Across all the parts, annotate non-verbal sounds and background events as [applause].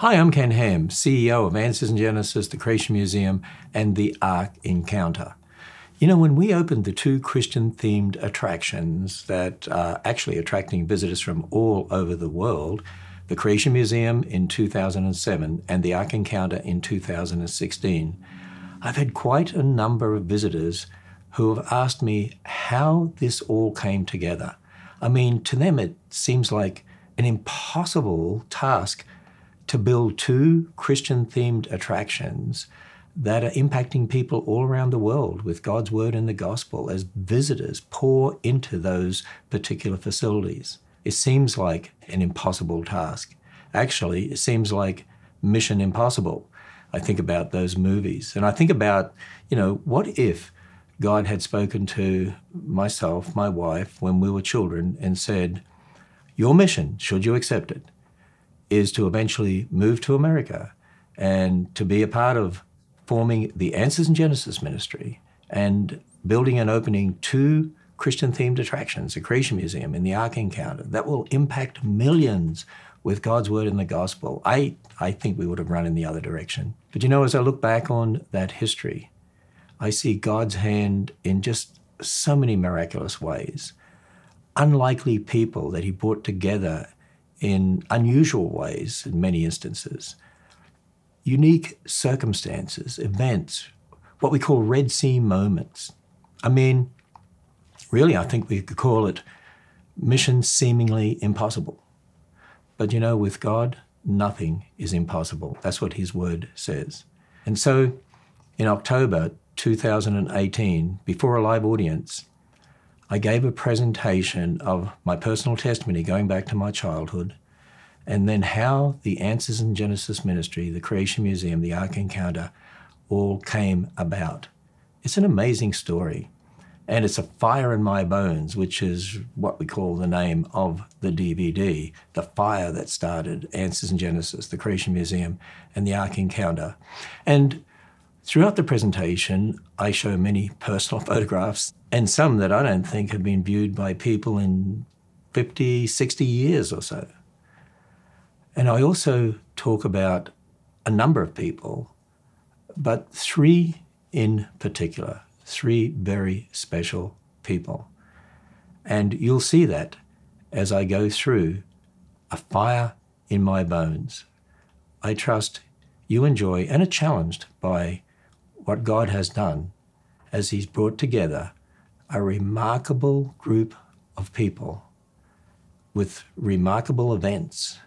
Hi, I'm Ken Ham, CEO of Answers in Genesis, the Creation Museum, and the Ark Encounter. You know, when we opened the two Christian themed attractions that are actually attracting visitors from all over the world, the Creation Museum in 2007 and the Ark Encounter in 2016, I've had quite a number of visitors who have asked me how this all came together. I mean, to them, it seems like an impossible task to build two Christian themed attractions that are impacting people all around the world with God's word and the gospel as visitors pour into those particular facilities. It seems like an impossible task. Actually, it seems like mission impossible. I think about those movies and I think about, you know, what if God had spoken to myself, my wife, when we were children and said, Your mission, should you accept it, is to eventually move to America and to be a part of forming the Answers in Genesis ministry and building and opening two Christian themed attractions, a Creation Museum and the Ark Encounter, that will impact millions with God's word and the gospel. I, I think we would have run in the other direction. But you know, as I look back on that history, I see God's hand in just so many miraculous ways. Unlikely people that He brought together in unusual ways in many instances. Unique circumstances, events, what we call Red Sea moments. I mean, really, I think we could call it mission seemingly impossible. But you know, with God, nothing is impossible. That's what His Word says. And so in October 2018, before a live audience, I gave a presentation of my personal testimony going back to my childhood, and then how the Answers in Genesis Ministry, the Creation Museum, the Ark Encounter all came about. It's an amazing story. And it's a fire in my bones, which is what we call the name of the DVD, the fire that started Answers in Genesis, the Creation Museum, and the Ark Encounter. And Throughout the presentation, I show many personal [laughs] photographs and some that I don't think have been viewed by people in 50, 60 years or so. And I also talk about a number of people, but three in particular, three very special people. And you'll see that as I go through a fire in my bones. I trust you enjoy and are challenged by what God has done as He's brought together a remarkable group of people with remarkable events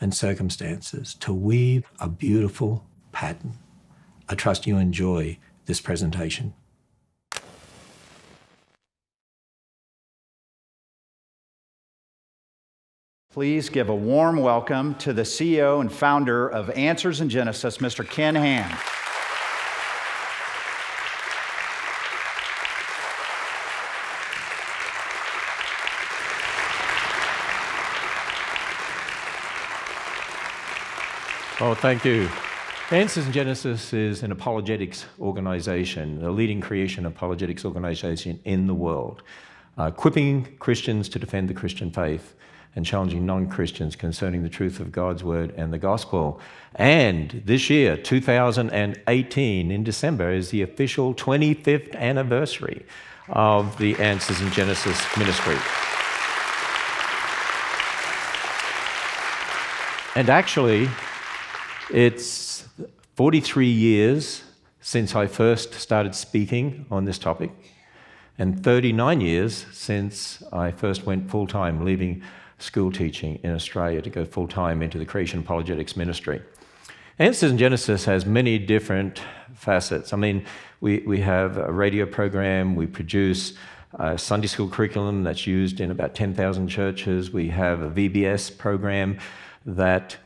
and circumstances to weave a beautiful pattern. I trust you enjoy this presentation. Please give a warm welcome to the CEO and founder of Answers in Genesis, Mr. Ken Ham. Oh, thank you. Answers in Genesis is an apologetics organization, the leading creation apologetics organization in the world, uh, equipping Christians to defend the Christian faith and challenging non Christians concerning the truth of God's word and the gospel. And this year, 2018, in December, is the official 25th anniversary of the Answers in Genesis ministry. And actually, it's 43 years since I first started speaking on this topic, and 39 years since I first went full time, leaving school teaching in Australia to go full time into the creation apologetics ministry. Answers in Genesis has many different facets. I mean, we, we have a radio program, we produce a Sunday school curriculum that's used in about 10,000 churches, we have a VBS program that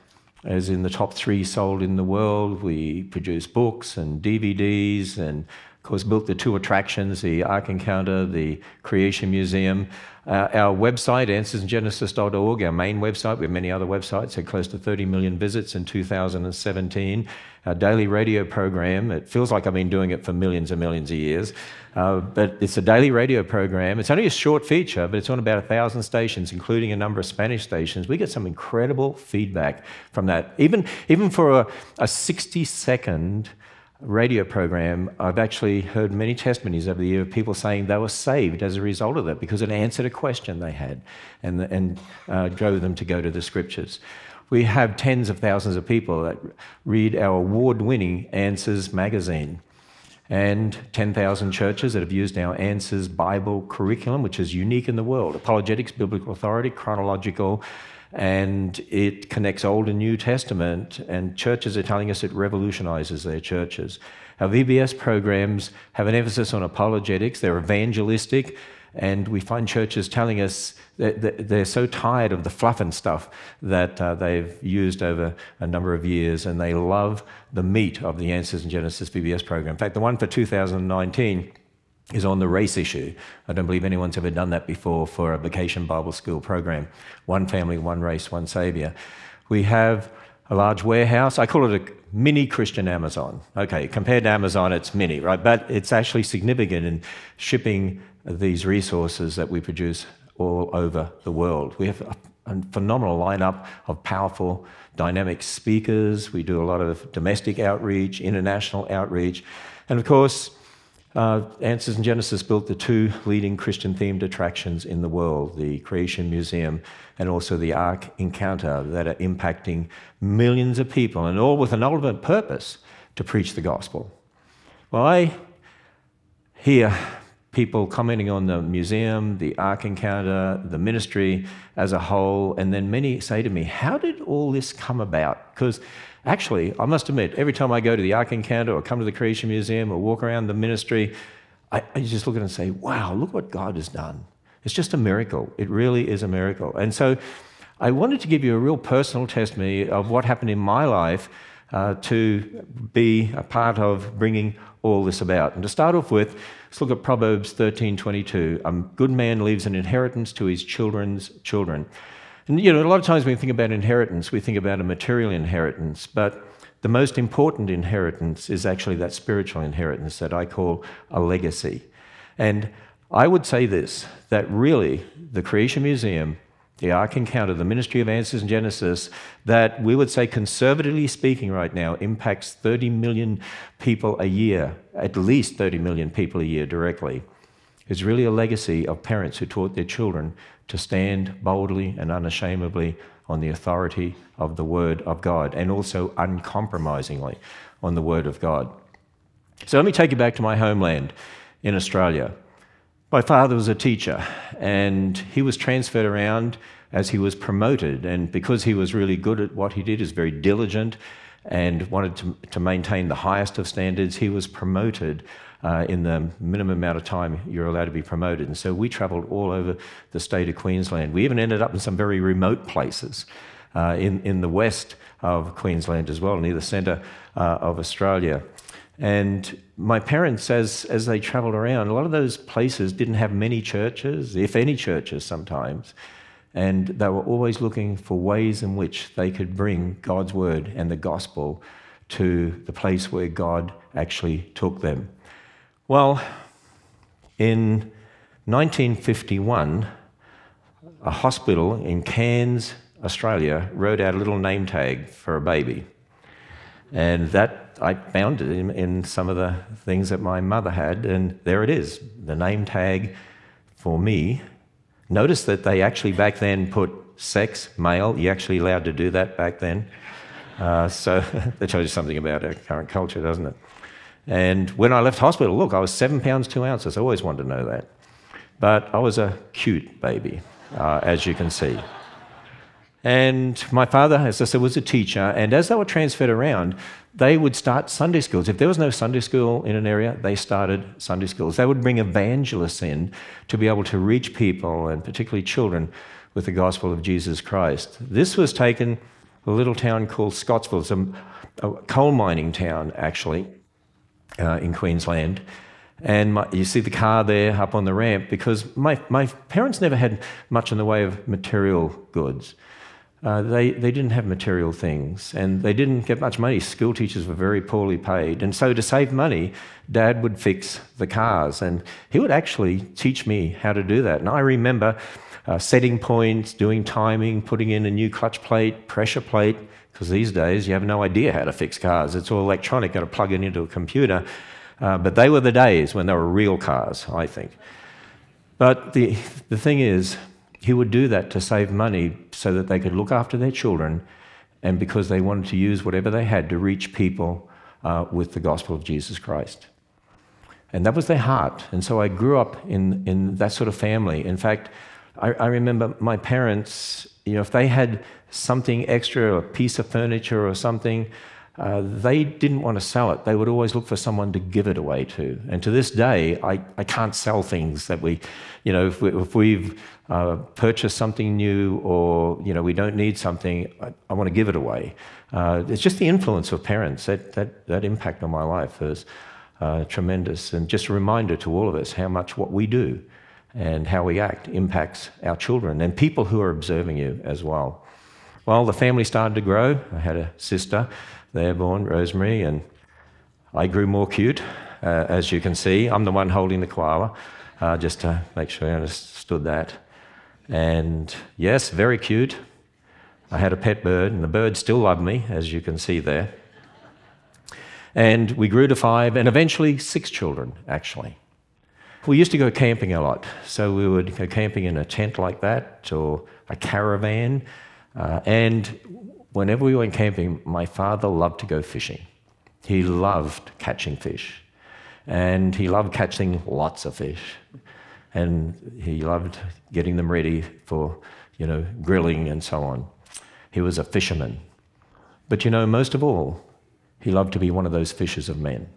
as in the top three sold in the world. We produce books and DVDs and of course, built the two attractions the Ark Encounter, the Creation Museum. Uh, our website, answersingenesis.org, our main website, we have many other websites, had close to 30 million visits in 2017. Our daily radio program, it feels like I've been doing it for millions and millions of years, uh, but it's a daily radio program. It's only a short feature, but it's on about a thousand stations, including a number of Spanish stations. We get some incredible feedback from that. Even, even for a, a 60 second radio program, I've actually heard many testimonies over the year of people saying they were saved as a result of that because it answered a question they had and, and uh, drove them to go to the scriptures. We have tens of thousands of people that read our award winning Answers magazine and 10,000 churches that have used our Answers Bible curriculum, which is unique in the world apologetics, biblical authority, chronological, and it connects Old and New Testament, and churches are telling us it revolutionizes their churches. Our VBS programs have an emphasis on apologetics, they're evangelistic, and we find churches telling us that they're so tired of the fluff and stuff that uh, they've used over a number of years, and they love the meat of the Answers in Genesis VBS program. In fact, the one for 2019 is on the race issue. I don't believe anyone's ever done that before for a vacation Bible school program. One family, one race, one Savior. We have a large warehouse. I call it a mini Christian Amazon. Okay, compared to Amazon, it's mini, right? But it's actually significant in shipping these resources that we produce all over the world. We have a, phenomenal lineup of powerful, dynamic speakers. We do a lot of domestic outreach, international outreach. And of course, uh, Answers in Genesis built the two leading Christian themed attractions in the world the Creation Museum and also the Ark Encounter, that are impacting millions of people, and all with an ultimate purpose to preach the gospel. Well, I hear people commenting on the museum, the Ark Encounter, the ministry as a whole, and then many say to me, How did all this come about? Because Actually, I must admit, every time I go to the Ark Encounter or come to the Creation Museum or walk around the ministry, I, I just look at it and say, wow, look what God has done. It's just a miracle. It really is a miracle. And so I wanted to give you a real personal testimony of what happened in my life uh, to be a part of bringing all this about. And to start off with, let's look at Proverbs 13:22. A good man leaves an inheritance to his children's children. And you know, a lot of times when we think about inheritance, we think about a material inheritance, but the most important inheritance is actually that spiritual inheritance that I call a legacy. And I would say this that really the Creation Museum, the Ark Encounter, the Ministry of Answers in Genesis, that we would say, conservatively speaking, right now, impacts 30 million people a year, at least 30 million people a year directly, is really a legacy of parents who taught their children to stand boldly and unashamedly on the authority of the Word of God and also uncompromisingly on the Word of God. So let me take you back to my homeland in Australia. My father was a teacher and he was transferred around as he was promoted. And because he was really good at what he did, is very diligent and wanted to, to maintain the highest of standards, he was promoted uh, in the minimum amount of time you're allowed to be promoted. And so we travelled all over the state of Queensland. We even ended up in some very remote places uh, in, in the west of Queensland as well, near the centre uh, of Australia. And my parents, as, as they travelled around, a lot of those places didn't have many churches, if any churches sometimes. And they were always looking for ways in which they could bring God's word and the gospel to the place where God actually took them. Well, in 1951, a hospital in Cairns, Australia, wrote out a little name tag for a baby. And that I found it in, in, some of the things that my mother had, and there it is, the name tag for me. Notice that they actually back then put sex, male. You're actually allowed to do that back then. Uh, so [laughs] that tells you something about our current culture, doesn't it? And when I left hospital, look, I was seven pounds, two ounces. I always wanted to know that. But I was a cute baby, uh, as you can see. And my father, as I said, was a teacher. And as they were transferred around, they would start Sunday schools. If there was no Sunday school in an area, they started Sunday schools. They would bring evangelists in to be able to reach people, and particularly children, with the gospel of Jesus Christ. This was taken a little town called Scottville. It's a, a coal mining town, actually uh, in Queensland. And my, you see the car there up on the ramp because my, my parents never had much in the way of material goods. Uh, they, they didn't have material things and they didn't get much money. School teachers were very poorly paid. And so, to save money, Dad would fix the cars and he would actually teach me how to do that. And I remember uh, setting points, doing timing, putting in a new clutch plate, pressure plate, because these days you have no idea how to fix cars. It's all electronic, got to plug it into a computer. Uh, but they were the days when they were real cars, I think. But the, the thing is, he would do that to save money so that they could look after their children and because they wanted to use whatever they had to reach people uh, with the gospel of Jesus Christ. And that was their heart. And so I grew up in, in that sort of family. In fact, I, I remember my parents, you know, if they had something extra, a piece of furniture or something, uh, they didn't want to sell it. They would always look for someone to give it away to. And to this day, I, I can't sell things that we, you know, if, we, have uh, purchased something new or, you know, we don't need something, I, I want to give it away. Uh, it's just the influence of parents. That, that, that impact on my life is uh, tremendous. And just a reminder to all of us how much what we do and how we act impacts our children and people who are observing you as well. Well, the family started to grow. I had a sister there born, Rosemary, and I grew more cute, uh, as you can see. I'm the one holding the koala, uh, just to make sure you understood that. And yes, very cute. I had a pet bird, and the bird still loved me, as you can see there. And we grew to five, and eventually six children, actually. We used to go camping a lot. So we would go camping in a tent like that or a caravan. Uh, and whenever we went camping, my father loved to go fishing. He loved catching fish. And he loved catching lots of fish. And he loved getting them ready for, you know, grilling and so on. He was a fisherman. But you know, most of all, he loved to be one of those fishers of men.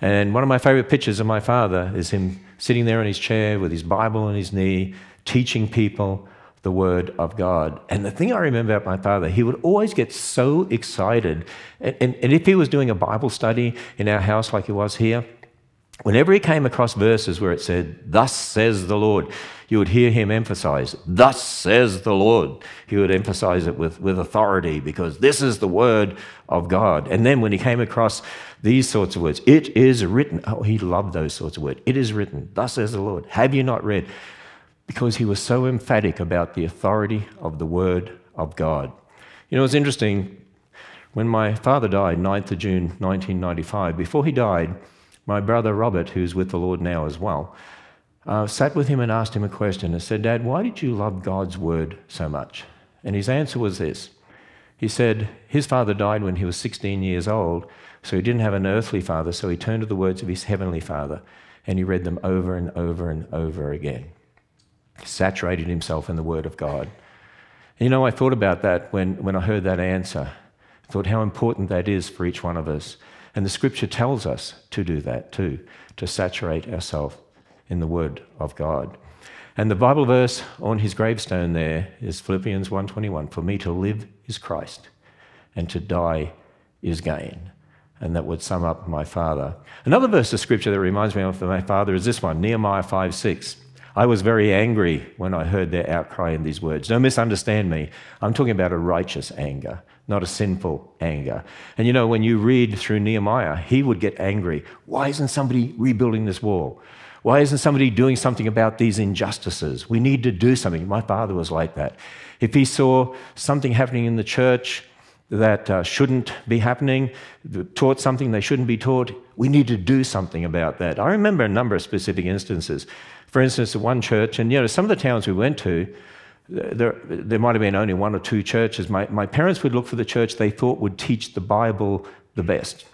And one of my favorite pictures of my father is him sitting there in his chair with his Bible on his knee, teaching people the Word of God. And the thing I remember about my father, he would always get so excited. And, and, and if he was doing a Bible study in our house like he was here, whenever he came across verses where it said, Thus says the Lord, you would hear him emphasize, Thus says the Lord. He would emphasize it with, with authority because this is the word of God. And then when he came across these sorts of words, it is written. Oh, he loved those sorts of words. It is written, Thus says the Lord. Have you not read? Because he was so emphatic about the authority of the word of God. You know, it's interesting. When my father died, 9th of June 1995, before he died, my brother Robert, who's with the Lord now as well, uh, sat with him and asked him a question and said, Dad, why did you love God's word so much? And his answer was this He said, His father died when he was 16 years old, so he didn't have an earthly father, so he turned to the words of his heavenly father and he read them over and over and over again. Saturated himself in the word of God. You know, I thought about that when, when I heard that answer. I thought how important that is for each one of us. And the scripture tells us to do that too, to saturate ourselves in the word of God. And the Bible verse on his gravestone there is Philippians 1:21, for me to live is Christ and to die is gain. And that would sum up my father. Another verse of scripture that reminds me of my father is this one, Nehemiah 5 6. I was very angry when I heard their outcry in these words. Don't misunderstand me. I'm talking about a righteous anger, not a sinful anger. And you know, when you read through Nehemiah, he would get angry. Why isn't somebody rebuilding this wall? Why isn't somebody doing something about these injustices? We need to do something. My father was like that. If he saw something happening in the church that uh, shouldn't be happening, taught something they shouldn't be taught, we need to do something about that. I remember a number of specific instances. For instance, at one church, and you know, some of the towns we went to, there, there might have been only one or two churches. My, my parents would look for the church they thought would teach the Bible the best.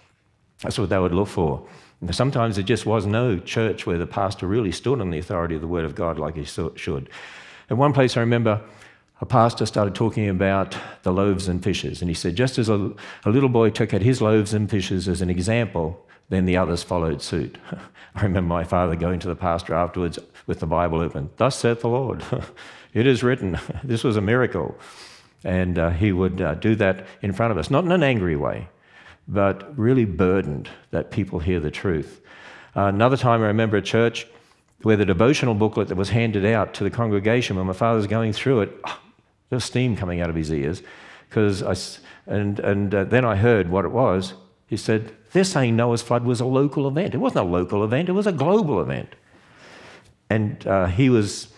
That's what they would look for. Sometimes there just was no church where the pastor really stood on the authority of the Word of God like he should. At one place, I remember a pastor started talking about the loaves and fishes, and he said, just as a, a little boy took out his loaves and fishes as an example, then the others followed suit. [laughs] I remember my father going to the pastor afterwards with the Bible open. Thus saith the Lord. [laughs] it is written. [laughs] this was a miracle. And uh, he would uh, do that in front of us, not in an angry way, but really burdened that people hear the truth. Uh, another time I remember a church where the devotional booklet that was handed out to the congregation when my father was going through it, oh, there was steam coming out of his ears. Because I, and, and uh, then I heard what it was. He said, They're saying Noah's flood was a local event. It wasn't a local event, it was a global event. And uh, he was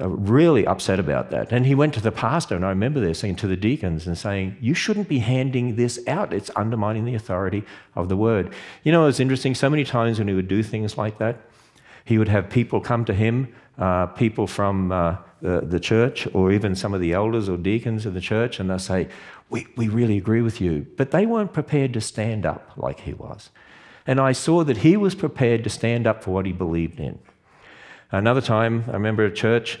uh, really upset about that. And he went to the pastor, and I remember this, saying to the deacons and saying, You shouldn't be handing this out. It's undermining the authority of the word. You know, it's interesting, so many times when he would do things like that, he would have people come to him, uh, people from uh, the, the, church, or even some of the elders or deacons of the church, and they'll say, we, we really agree with you. But they weren't prepared to stand up like he was. And I saw that he was prepared to stand up for what he believed in. Another time, I remember at church,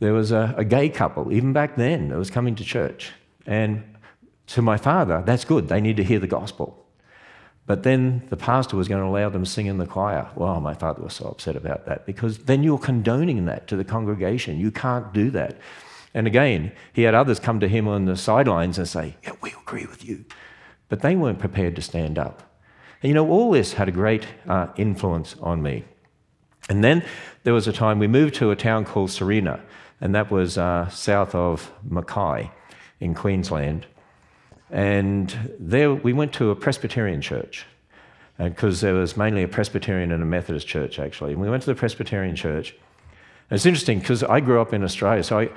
there was a, a gay couple, even back then, that was coming to church. And to my father, that's good. They need to hear the gospel. But then the pastor was going to allow them to sing in the choir. Well, my father was so upset about that because then you're condoning that to the congregation. You can't do that. And again, he had others come to him on the sidelines and say, Yeah, we agree with you. But they weren't prepared to stand up. And you know, all this had a great uh, influence on me. And then there was a time we moved to a town called Sarina, and that was uh, south of Mackay in Queensland. And there we went to a Presbyterian church because uh, there was mainly a Presbyterian and a Methodist church, actually. And we went to the Presbyterian church. And it's interesting because I grew up in Australia, so I,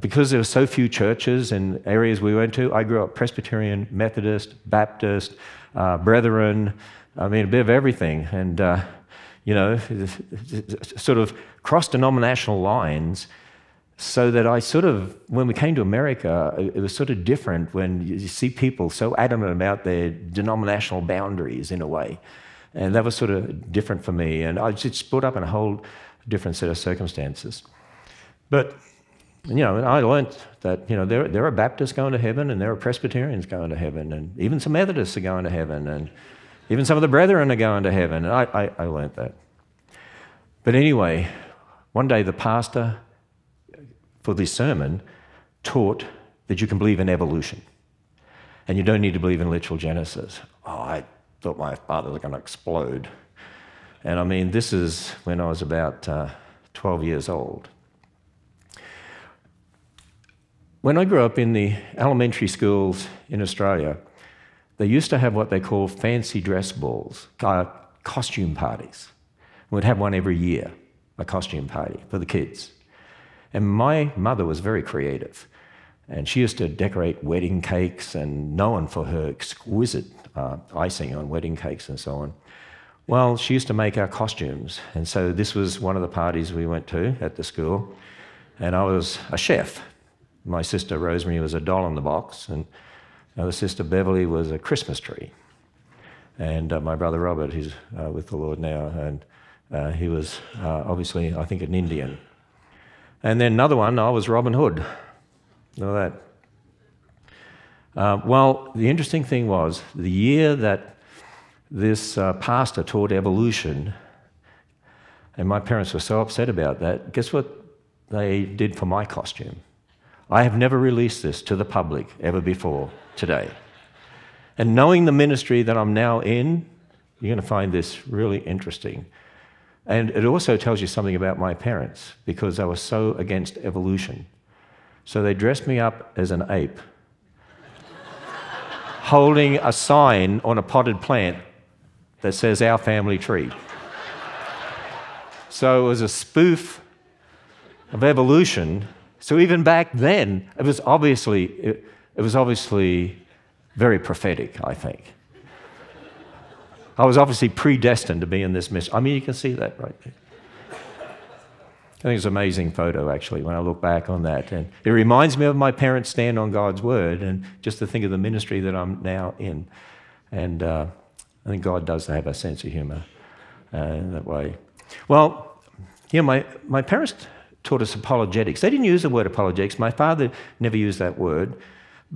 because there were so few churches and areas we went to, I grew up Presbyterian, Methodist, Baptist, uh, Brethren, I mean, a bit of everything. And, uh, you know, [laughs] sort of cross denominational lines so that I sort of, when we came to America, it was sort of different when you see people so adamant about their denominational boundaries in a way. And that was sort of different for me. And I just brought up in a whole different set of circumstances. But, you know, I learned that, you know, there, there are Baptists going to heaven and there are Presbyterians going to heaven and even some Methodists are going to heaven and even some of the brethren are going to heaven. And I, I, I learned that. But anyway, one day the pastor for this sermon taught that you can believe in evolution and you don't need to believe in literal Genesis. Oh, I thought my father was going to explode. And I mean, this is when I was about uh, 12 years old. When I grew up in the elementary schools in Australia, they used to have what they call fancy dress balls, uh, costume parties. We'd have one every year, a costume party for the kids. And my mother was very creative. And she used to decorate wedding cakes and known for her exquisite uh, icing on wedding cakes and so on. Well, she used to make our costumes. And so this was one of the parties we went to at the school. And I was a chef. My sister Rosemary was a doll in the box. And our sister Beverly was a Christmas tree. And uh, my brother Robert, he's uh, with the Lord now. And uh, he was uh, obviously, I think, an Indian. And then another one, I was Robin Hood. Know that? Uh, well, the interesting thing was the year that this uh, pastor taught evolution, and my parents were so upset about that, guess what they did for my costume? I have never released this to the public ever before today. And knowing the ministry that I'm now in, you're going to find this really interesting. And it also tells you something about my parents because they were so against evolution. So they dressed me up as an ape, [laughs] holding a sign on a potted plant that says Our Family Tree. So it was a spoof of evolution. So even back then, it was obviously, it, it was obviously very prophetic, I think. I was obviously predestined to be in this mission. I mean, you can see that right there. I think it's an amazing photo, actually, when I look back on that. And it reminds me of my parents' stand on God's word and just to think of the ministry that I'm now in. And uh, I think God does have a sense of humor uh, in that way. Well, you know, my, my parents taught us apologetics. They didn't use the word apologetics. My father never used that word.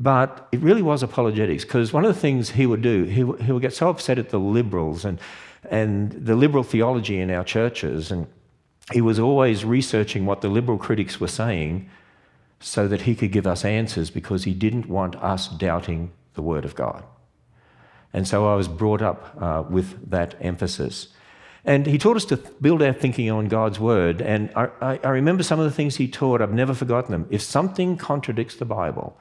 But it really was apologetics because one of the things he would do, he, he would get so upset at the liberals and, and the liberal theology in our churches, and he was always researching what the liberal critics were saying so that he could give us answers because he didn't want us doubting the Word of God. And so I was brought up uh, with that emphasis. And he taught us to build our thinking on God's word. And I, I, I remember some of the things he taught, I've never forgotten them. If something contradicts the Bible,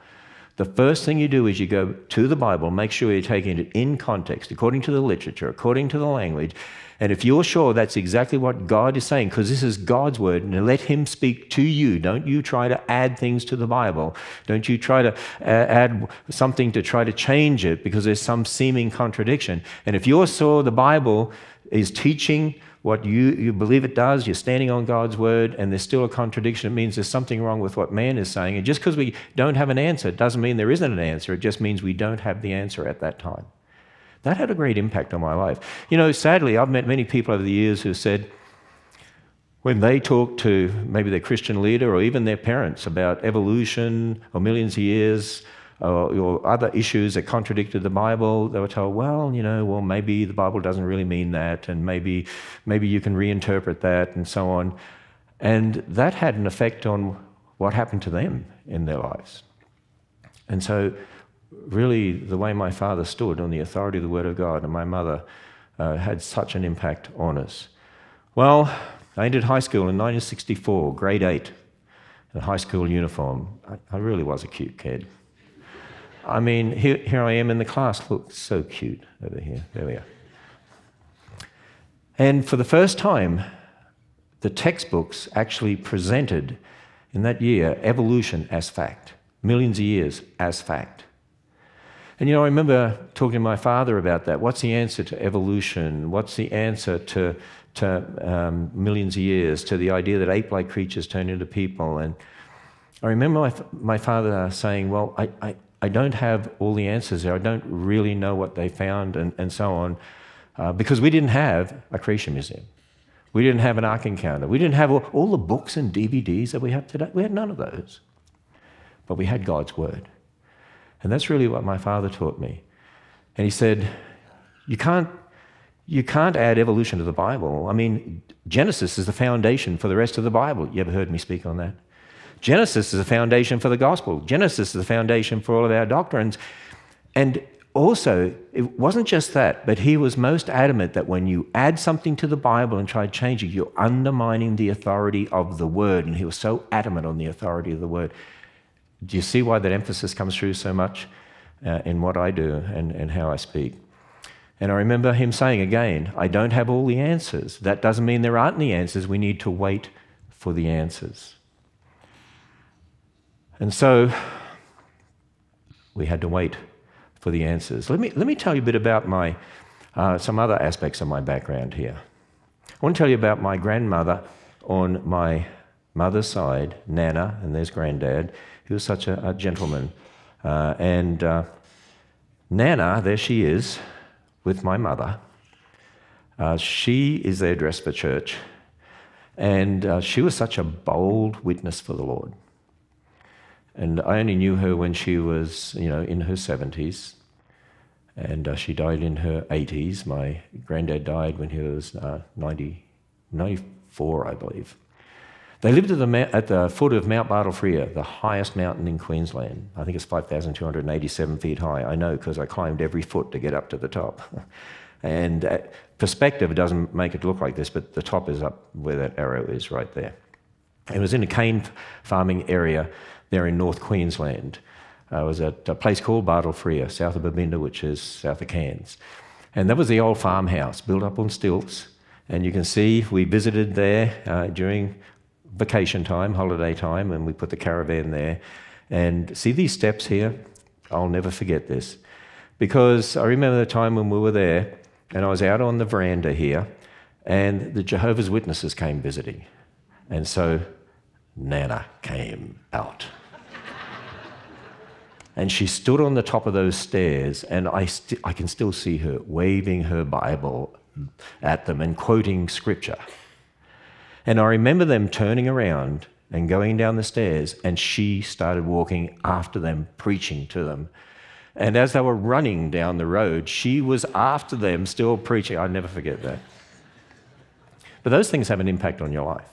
the first thing you do is you go to the Bible, make sure you're taking it in context, according to the literature, according to the language. And if you're sure that's exactly what God is saying, because this is God's word, and let Him speak to you. Don't you try to add things to the Bible. Don't you try to uh, add something to try to change it because there's some seeming contradiction. And if you're sure the Bible is teaching what you, you believe it does, you're standing on God's word, and there's still a contradiction. It means there's something wrong with what man is saying. And just because we don't have an answer doesn't mean there isn't an answer. It just means we don't have the answer at that time. That had a great impact on my life. You know, sadly, I've met many people over the years who said, when they talk to maybe their Christian leader or even their parents about evolution or millions of years, or, other issues that contradicted the Bible, they were told, well, you know, well, maybe the Bible doesn't really mean that, and maybe, maybe you can reinterpret that, and so on. And that had an effect on what happened to them in their lives. And so, really, the way my father stood on the authority of the Word of God and my mother uh, had such an impact on us. Well, I entered high school in 1964, grade 8, in a high school uniform. I, I really was a cute kid. I mean, here, here I am in the class. Look, so cute over here. There we are. And for the first time, the textbooks actually presented in that year evolution as fact, millions of years as fact. And you know, I remember talking to my father about that. What's the answer to evolution? What's the answer to, to um, millions of years, to the idea that ape like creatures turn into people? And I remember my, my father saying, Well, I, I, I don't have all the answers there. I don't really know what they found and, and so on, uh, because we didn't have a creation museum. We didn't have an Ark Encounter. We didn't have all, all the books and DVDs that we have today. We had none of those. But we had God's Word. And that's really what my father taught me. And he said, You can't, you can't add evolution to the Bible. I mean, Genesis is the foundation for the rest of the Bible. You ever heard me speak on that? Genesis is the foundation for the gospel. Genesis is the foundation for all of our doctrines. And also, it wasn't just that, but he was most adamant that when you add something to the Bible and try to change it, you're undermining the authority of the word. And he was so adamant on the authority of the word. Do you see why that emphasis comes through so much uh, in what I do and, and how I speak? And I remember him saying again, I don't have all the answers. That doesn't mean there aren't any answers. We need to wait for the answers. And so we had to wait for the answers. Let me, let me tell you a bit about my, uh, some other aspects of my background here. I want to tell you about my grandmother on my mother's side, Nana, and there's granddad. who was such a, a gentleman. Uh, and uh, Nana, there she is with my mother. Uh, she is there dressed for church. And uh, she was such a bold witness for the Lord. And I only knew her when she was, you know, in her 70s. And uh, she died in her 80s. My granddad died when he was uh, 90, 94, I believe. They lived at the, at the foot of Mount Bartle the highest mountain in Queensland. I think it's 5,287 feet high. I know because I climbed every foot to get up to the top. [laughs] and uh, perspective doesn't make it look like this, but the top is up where that arrow is right there. It was in a cane farming area there in North Queensland. I was at a place called Bartle south of Babinda, which is south of Cairns. And that was the old farmhouse built up on stilts. And you can see we visited there uh, during vacation time, holiday time, and we put the caravan there. And see these steps here? I'll never forget this. Because I remember the time when we were there, and I was out on the veranda here, and the Jehovah's Witnesses came visiting. And so Nana came out. And she stood on the top of those stairs, and I, st- I can still see her waving her Bible at them and quoting scripture. And I remember them turning around and going down the stairs, and she started walking after them, preaching to them. And as they were running down the road, she was after them, still preaching. I never forget that. But those things have an impact on your life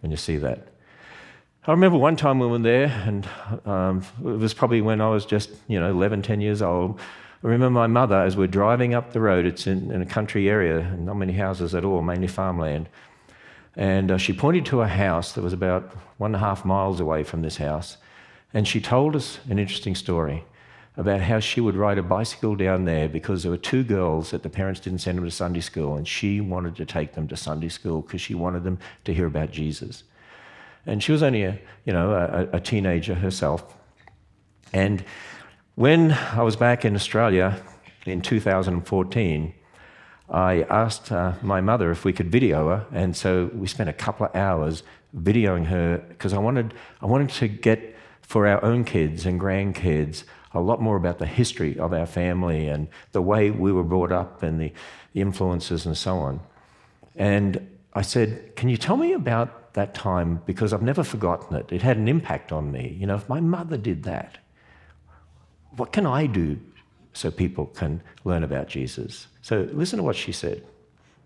when you see that. I remember one time we were there, and um, it was probably when I was just, you know, 11, 10 years old. I remember my mother, as we're driving up the road, it's in, in a country area, not many houses at all, mainly farmland. And uh, she pointed to a house that was about one and a half miles away from this house. And she told us an interesting story about how she would ride a bicycle down there because there were two girls that the parents didn't send them to Sunday school, and she wanted to take them to Sunday school because she wanted them to hear about Jesus. And she was only a, you know, a, a teenager herself. And when I was back in Australia in 2014, I asked uh, my mother if we could video her, and so we spent a couple of hours videoing her because I wanted, I wanted to get for our own kids and grandkids a lot more about the history of our family and the way we were brought up and the, the influences and so on. And I said, Can you tell me about that time? Because I've never forgotten it. It had an impact on me. You know, if my mother did that, what can I do so people can learn about Jesus? So listen to what she said.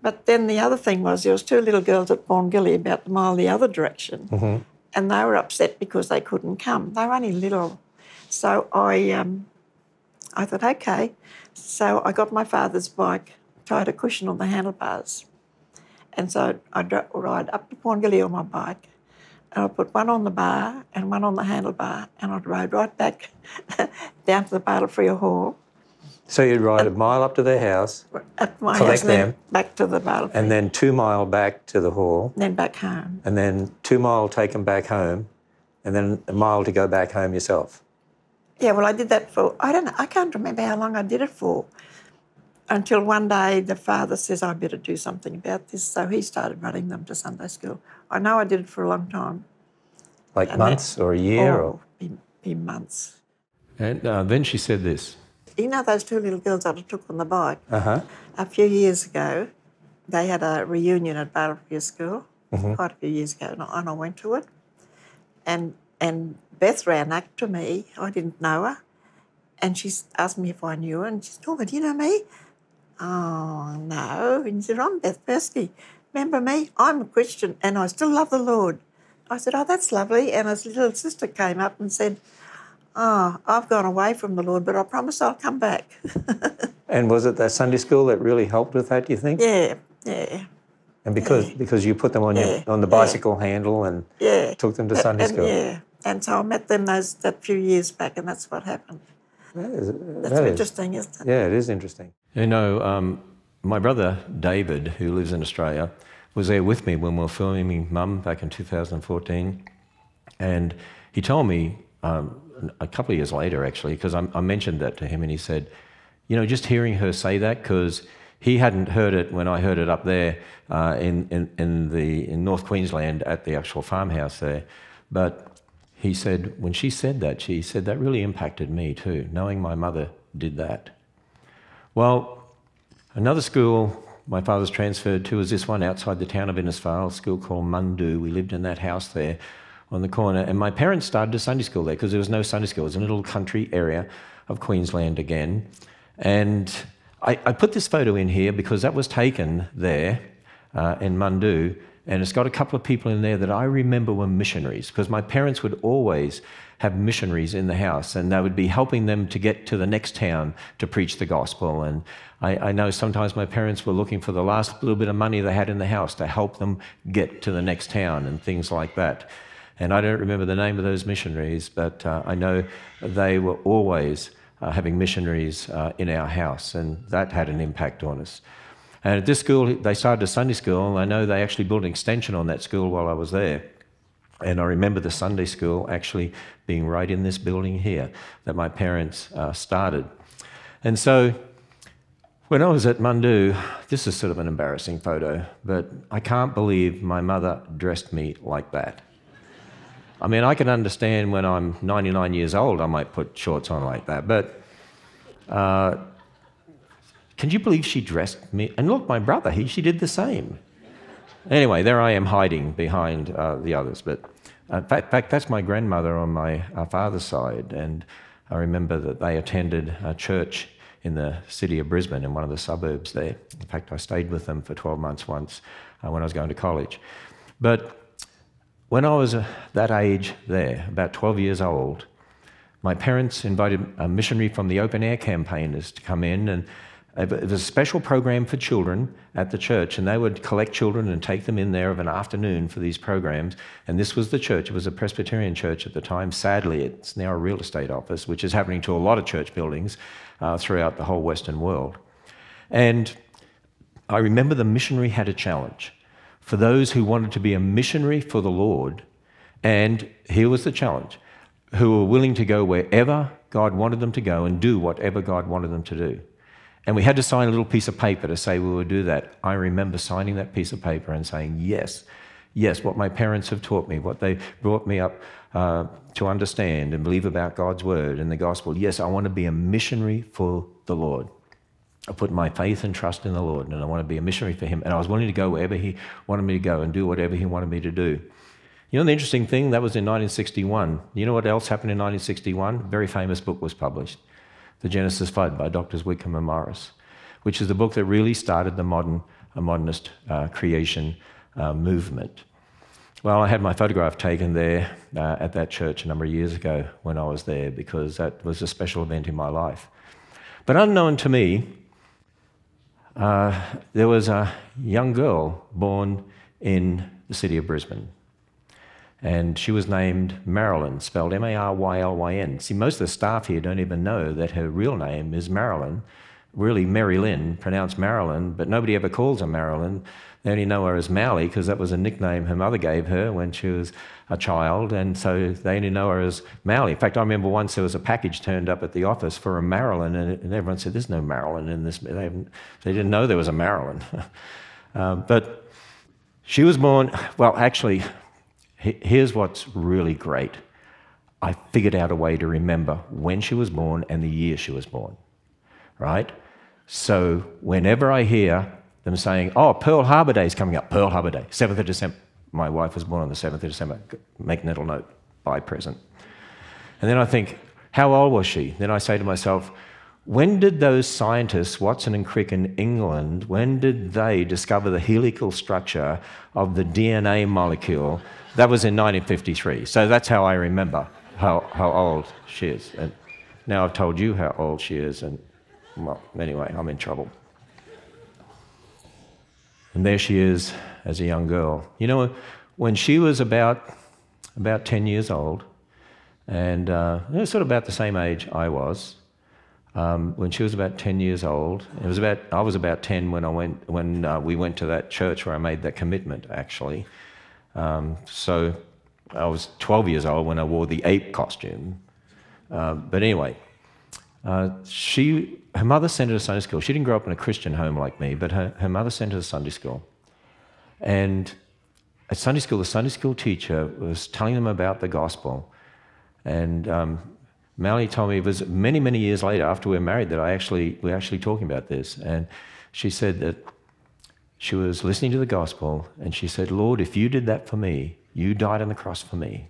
But then the other thing was there was two little girls at Boongilly about a mile the other direction, mm-hmm. and they were upset because they couldn't come. They were only little, so I um, I thought okay. So I got my father's bike, tied a cushion on the handlebars, and so I'd ride up to Boongilly on my bike, and I'd put one on the bar and one on the handlebar, and I'd ride right back [laughs] down to the Bartle Frere Hall. So you'd ride a mile up to their house, at my collect house, them, back to the Battle and then two mile back to the hall, then back home, and then two mile take them back home, and then a mile to go back home yourself. Yeah, well, I did that for I don't know, I can't remember how long I did it for. Until one day the father says I better do something about this, so he started running them to Sunday school. I know I did it for a long time. Like and months that, or a year oh, or be, be months. And uh, then she said this. You know those two little girls that I took on the bike? Uh-huh. A few years ago, they had a reunion at Bartle Frere School, mm-hmm. quite a few years ago, and I, and I went to it. And and Beth ran up to me. I didn't know her. And she asked me if I knew her. And she said, Oh, do you know me? Oh, no. And she said, I'm Beth Persky. Remember me? I'm a Christian and I still love the Lord. I said, Oh, that's lovely. And his little sister came up and said, Oh, I've gone away from the Lord, but I promise I'll come back. [laughs] and was it that Sunday school that really helped with that, do you think? Yeah, yeah. And because yeah. because you put them on your on the bicycle yeah. handle and yeah. took them to Sunday and, school. Yeah. And so I met them those that few years back and that's what happened. That is, that's that interesting, is. isn't it? Yeah, it is interesting. You know, um, my brother David, who lives in Australia, was there with me when we were filming Mum back in 2014. And he told me um, a couple of years later, actually, because I, I, mentioned that to him, and he said, You know, just hearing her say that, because he hadn't heard it when I heard it up there uh, in, in, in, the, in North Queensland at the actual farmhouse there. But he said, when she said that, she said, that really impacted me too, knowing my mother did that. Well, another school my father's transferred to was this one outside the town of Innisfail, a school called Mundoo. We lived in that house there on the corner. And my parents started a Sunday school there because there was no Sunday school. It was in a little country area of Queensland again. And I, I put this photo in here because that was taken there uh, in Mundoo. And it's got a couple of people in there that I remember were missionaries because my parents would always have missionaries in the house and they would be helping them to get to the next town to preach the gospel. And I, I, know sometimes my parents were looking for the last little bit of money they had in the house to help them get to the next town and things like that. And I don't remember the name of those missionaries, but uh, I know they were always uh, having missionaries uh, in our house, and that had an impact on us. And at this school, they started a Sunday school, and I know they actually built an extension on that school while I was there. And I remember the Sunday school actually being right in this building here that my parents uh, started. And so when I was at Mundoo, this is sort of an embarrassing photo, but I can't believe my mother dressed me like that. I mean, I can understand when I'm 99 years old, I might put shorts on like that, but uh, can you believe she dressed me? And look, my brother, he, she did the same. Anyway, there I am hiding behind uh, the others. But uh, in fact, fact, that's my grandmother on my uh, father's side. And I remember that they attended a church in the city of Brisbane, in one of the suburbs there. In fact, I stayed with them for 12 months once uh, when I was going to college. But when I was uh, that age there, about 12 years old, my parents invited a missionary from the open air campaigners to come in, and it was a special program for children at the church, and they would collect children and take them in there of an afternoon for these programs. And this was the church. It was a Presbyterian church at the time. Sadly, it's now a real estate office, which is happening to a lot of church buildings uh, throughout the whole Western world. And I remember the missionary had a challenge for those who wanted to be a missionary for the Lord. And here was the challenge who were willing to go wherever God wanted them to go and do whatever God wanted them to do. And we had to sign a little piece of paper to say we would do that. I remember signing that piece of paper and saying, yes, yes, what my parents have taught me, what they brought me up uh, to understand and believe about God's word and the gospel. Yes, I want to be a missionary for the Lord. I put my faith and trust in the Lord, and I want to be a missionary for Him. And I was willing to go wherever He wanted me to go and do whatever He wanted me to do. You know the interesting thing? That was in 1961. You know what else happened in 1961? A very famous book was published. The Genesis Flood by Doctors Whitcomb and Morris, which is the book that really started the modern modernist uh, creation uh, movement. Well, I had my photograph taken there uh, at that church a number of years ago when I was there because that was a special event in my life. But unknown to me, uh, there was a young girl born in the city of Brisbane. And she was named Marilyn, spelled M A R Y L Y N. See, most of the staff here don't even know that her real name is Marilyn, really Mary Lynn, pronounced Marilyn, but nobody ever calls her Marilyn. They only know her as Mally because that was a nickname her mother gave her when she was a child, and so they only know her as Mally. In fact, I remember once there was a package turned up at the office for a Marilyn, and, everyone said, There's no Marilyn in this. They, they didn't know there was a Marilyn. [laughs] uh, but she was born, well, actually, Here's what's really great I figured out a way to remember when she was born and the year she was born, right? So whenever I hear them saying, oh, Pearl Harbor Day is coming up, Pearl Harbor Day, 7th of December. My wife was born on the 7th of December. Make a little note, by present. And then I think, how old was she? Then I say to myself, when did those scientists, Watson and Crick in England, when did they discover the helical structure of the DNA molecule that was in 1953. So that's how I remember how, how old she is. And now I've told you how old she is, and well, anyway, I'm in trouble. And there she is as a young girl. You know, when she was about, about 10 years old, and uh, sort of about the same age I was, um, when she was about 10 years old, it was about, I was about 10 when, I went, when uh, we went to that church where I made that commitment, actually. Um, so I was 12 years old when I wore the ape costume. Uh, but anyway, uh, she, her mother sent her to Sunday school. She didn't grow up in a Christian home like me, but her, her mother sent her to Sunday school. And at Sunday school, the Sunday school teacher was telling them about the gospel. And um, told me it was many, many years later, after we were married, that I actually we were actually talking about this. And she said that she was listening to the gospel and she said, Lord, if you did that for me, you died on the cross for me.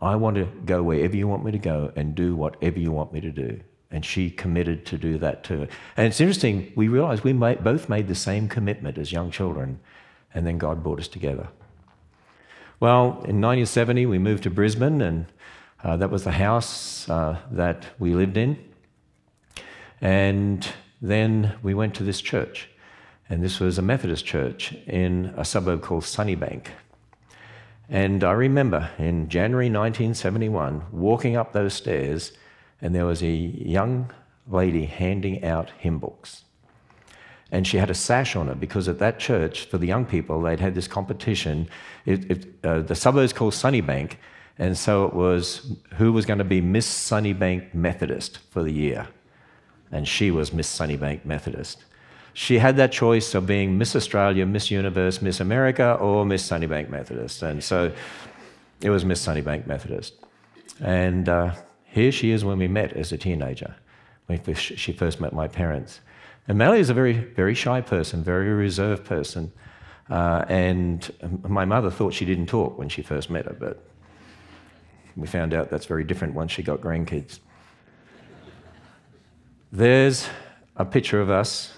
I want to go wherever you want me to go and do whatever you want me to do. And she committed to do that too. And it's interesting, we realized we both made the same commitment as young children, and then God brought us together. Well, in 1970, we moved to Brisbane, and uh, that was the house uh, that we lived in. And then we went to this church. And this was a Methodist church in a suburb called Sunnybank. And I remember in January 1971 walking up those stairs, and there was a young lady handing out hymn books. And she had a sash on her because at that church, for the young people, they'd had this competition. It, it, uh, the suburb's called Sunnybank, and so it was who was going to be Miss Sunnybank Methodist for the year. And she was Miss Sunnybank Methodist she had that choice of being Miss Australia, Miss Universe, Miss America, or Miss Sunnybank Methodist. And so it was Miss Sunnybank Methodist. And uh, here she is when we met as a teenager, when she first met my parents. And Mally is a very, very shy person, very reserved person. Uh, and my mother thought she didn't talk when she first met her, but we found out that's very different once she got grandkids. There's a picture of us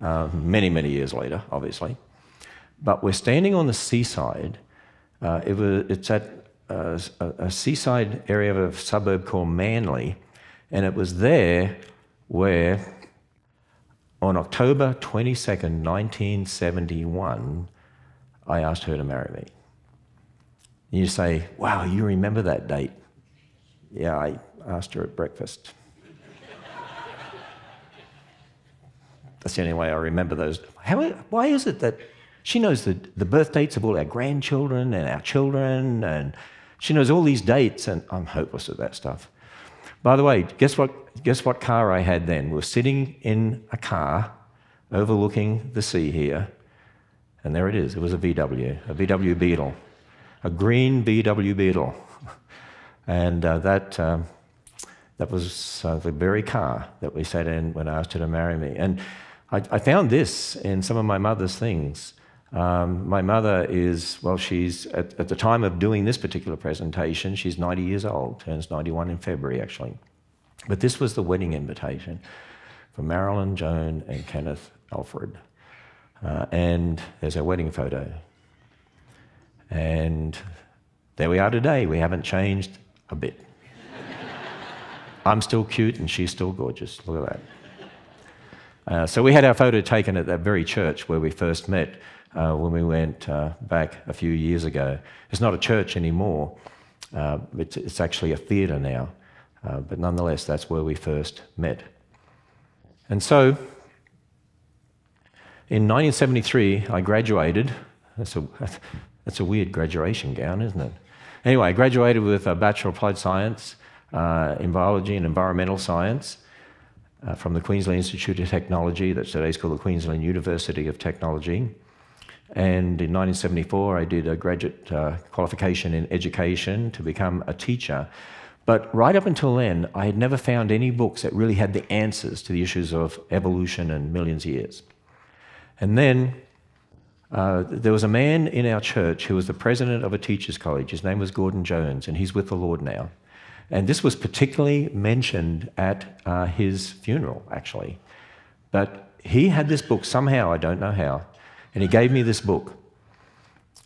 uh, many, many years later, obviously. But we're standing on the seaside. Uh, it was, it's at a, a, seaside area of a suburb called Manly, and it was there where, on October 22nd, 1971, I asked her to marry me. And you say, Wow, you remember that date? Yeah, I asked her at breakfast. That's the only way I remember those. How, why is it that she knows the, the birth dates of all our grandchildren and our children, and she knows all these dates, and I'm hopeless at that stuff. By the way, guess what, guess what car I had then? We were sitting in a car overlooking the sea here, and there it is. It was a VW, a VW Beetle, a green VW Beetle. [laughs] And uh, that, um, that was uh, the very car that we sat in when I asked her to marry me. And I, I found this in some of my mother's things. Um, my mother is, well, she's, at, at, the time of doing this particular presentation, she's 90 years old, turns 91 in February, actually. But this was the wedding invitation for Marilyn, Joan, and Kenneth Alfred. Uh, and there's our wedding photo. And there we are today. We haven't changed a bit. [laughs] I'm still cute and she's still gorgeous. Look at that. Uh, so we had our photo taken at that very church where we first met uh, when we went uh, back a few years ago. It's not a church anymore, uh, it's, it's, actually a theatre now. Uh, but nonetheless, that's where we first met. And so, in 1973, I graduated. That's a, that's a weird graduation gown, isn't it? Anyway, I graduated with a Bachelor of Applied Science uh, in Biology and Environmental Science uh, from the Queensland Institute of Technology, that's today's called the Queensland University of Technology. And in 1974, I did a graduate uh, qualification in education to become a teacher. But right up until then, I had never found any books that really had the answers to the issues of evolution and millions of years. And then uh, there was a man in our church who was the president of a teachers' college. His name was Gordon Jones, and he's with the Lord now. And this was particularly mentioned at uh, his funeral, actually. But he had this book somehow, I don't know how, and he gave me this book.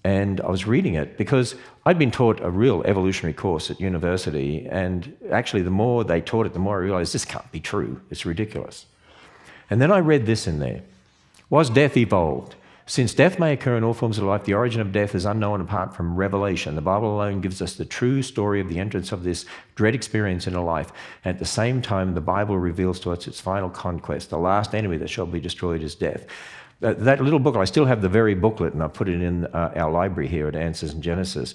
And I was reading it because I'd been taught a real evolutionary course at university, and actually, the more they taught it, the more I realized this can't be true. It's ridiculous. And then I read this in there Was death evolved? Since death may occur in all forms of life, the origin of death is unknown apart from revelation. The Bible alone gives us the true story of the entrance of this dread experience into life. And at the same time, the Bible reveals to us its final conquest. The last enemy that shall be destroyed is death. That, that little book, I still have the very booklet, and I put it in uh, our library here at Answers in Genesis.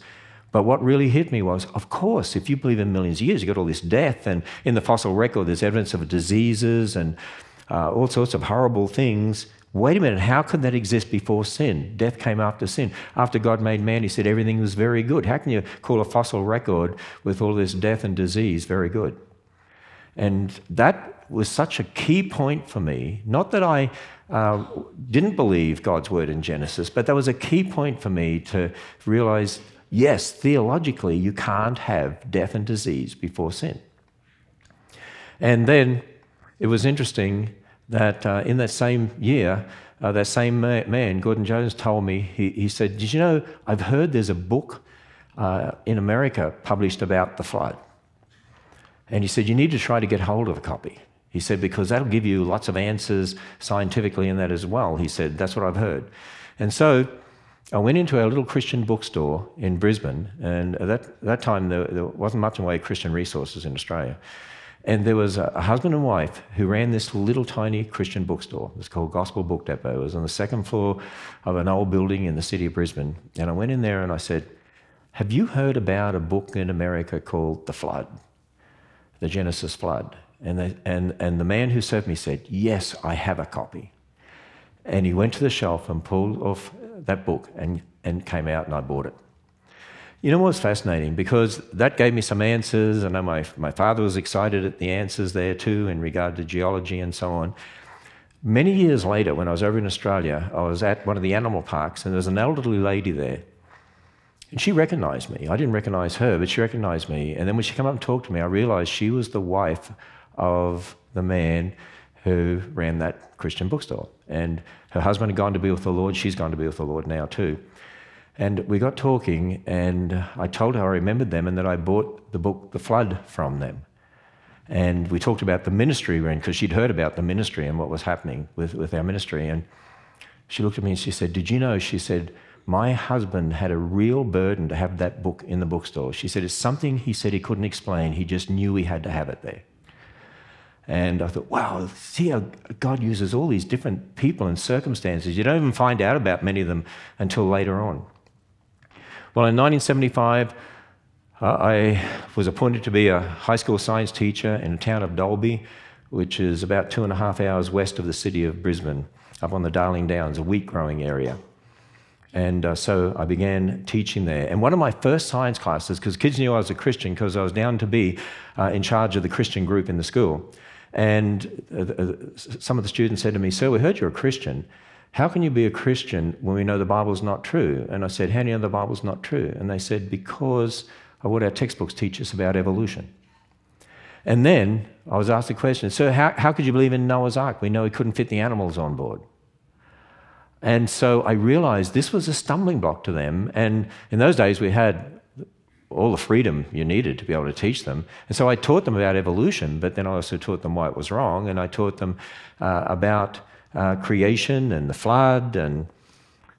But what really hit me was, of course, if you believe in millions of years, you've got all this death, and in the fossil record, there's evidence of diseases and uh, all sorts of horrible things. Wait a minute, how could that exist before sin? Death came after sin. After God made man, he said everything was very good. How can you call a fossil record with all this death and disease very good? And that was such a key point for me. Not that I uh, didn't believe God's word in Genesis, but that was a key point for me to realize yes, theologically, you can't have death and disease before sin. And then it was interesting that uh, in that same year, uh, that same man, Gordon Jones, told me, he, he, said, Did you know, I've heard there's a book uh, in America published about the flood. And he said, You need to try to get hold of a copy. He said, Because that'll give you lots of answers scientifically in that as well. He said, That's what I've heard. And so I went into our little Christian bookstore in Brisbane, and at that, that time there, there wasn't much in the way of Christian resources in Australia. And there was a husband and wife who ran this little tiny Christian bookstore. It was called Gospel Book Depot. It was on the second floor of an old building in the city of Brisbane. And I went in there and I said, Have you heard about a book in America called The Flood? The Genesis Flood. And the, and, and the man who served me said, Yes, I have a copy. And he went to the shelf and pulled off that book and, and came out and I bought it. You know what's fascinating? Because that gave me some answers. I know my, my father was excited at the answers there too in regard to geology and so on. Many years later, when I was over in Australia, I was at one of the animal parks and there was an elderly lady there. And she recognized me. I didn't recognize her, but she recognized me. And then when she came up and talked to me, I realized she was the wife of the man who ran that Christian bookstore. And her husband had gone to be with the Lord. She's gone to be with the Lord now too. And we got talking, and I told her I remembered them and that I bought the book The Flood from them. And we talked about the ministry we're in, because she'd heard about the ministry and what was happening with, with our ministry. And she looked at me and she said, Did you know? She said, My husband had a real burden to have that book in the bookstore. She said, It's something he said he couldn't explain. He just knew he had to have it there. And I thought, wow, see how God uses all these different people and circumstances. You don't even find out about many of them until later on. Well, in 1975, uh, I was appointed to be a high school science teacher in the town of Dalby, which is about two and a half hours west of the city of Brisbane, up on the Darling Downs, a wheat growing area. And uh, so I began teaching there. And one of my first science classes, because kids knew I was a Christian, because I was down to be uh, in charge of the Christian group in the school. And uh, uh, some of the students said to me, Sir, we heard you're a Christian. How can you be a Christian when we know the Bible's not true? And I said, How do you know the Bible's not true? And they said, Because of what our textbooks teach us about evolution. And then I was asked the question, Sir, how, how could you believe in Noah's Ark? We know he couldn't fit the animals on board. And so I realized this was a stumbling block to them. And in those days, we had all the freedom you needed to be able to teach them. And so I taught them about evolution, but then I also taught them why it was wrong, and I taught them uh, about uh, creation and the flood. And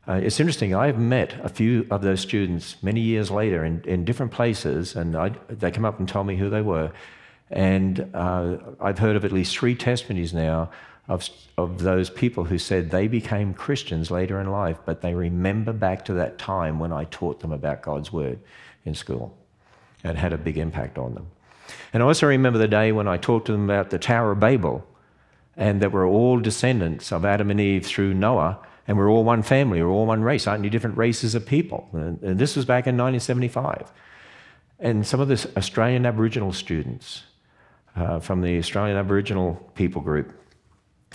uh, it's interesting, I've met a few of those students many years later in, in different places, and I, they come up and tell me who they were. And uh, I've heard of at least three testimonies now of, of those people who said they became Christians later in life, but they remember back to that time when I taught them about God's Word in school. It had a big impact on them. And I also remember the day when I talked to them about the Tower of Babel and that we're all descendants of Adam and Eve through Noah and we're all one family, we're all one race, aren't you different races of people? And, this was back in 1975. And some of the Australian Aboriginal students uh, from the Australian Aboriginal people group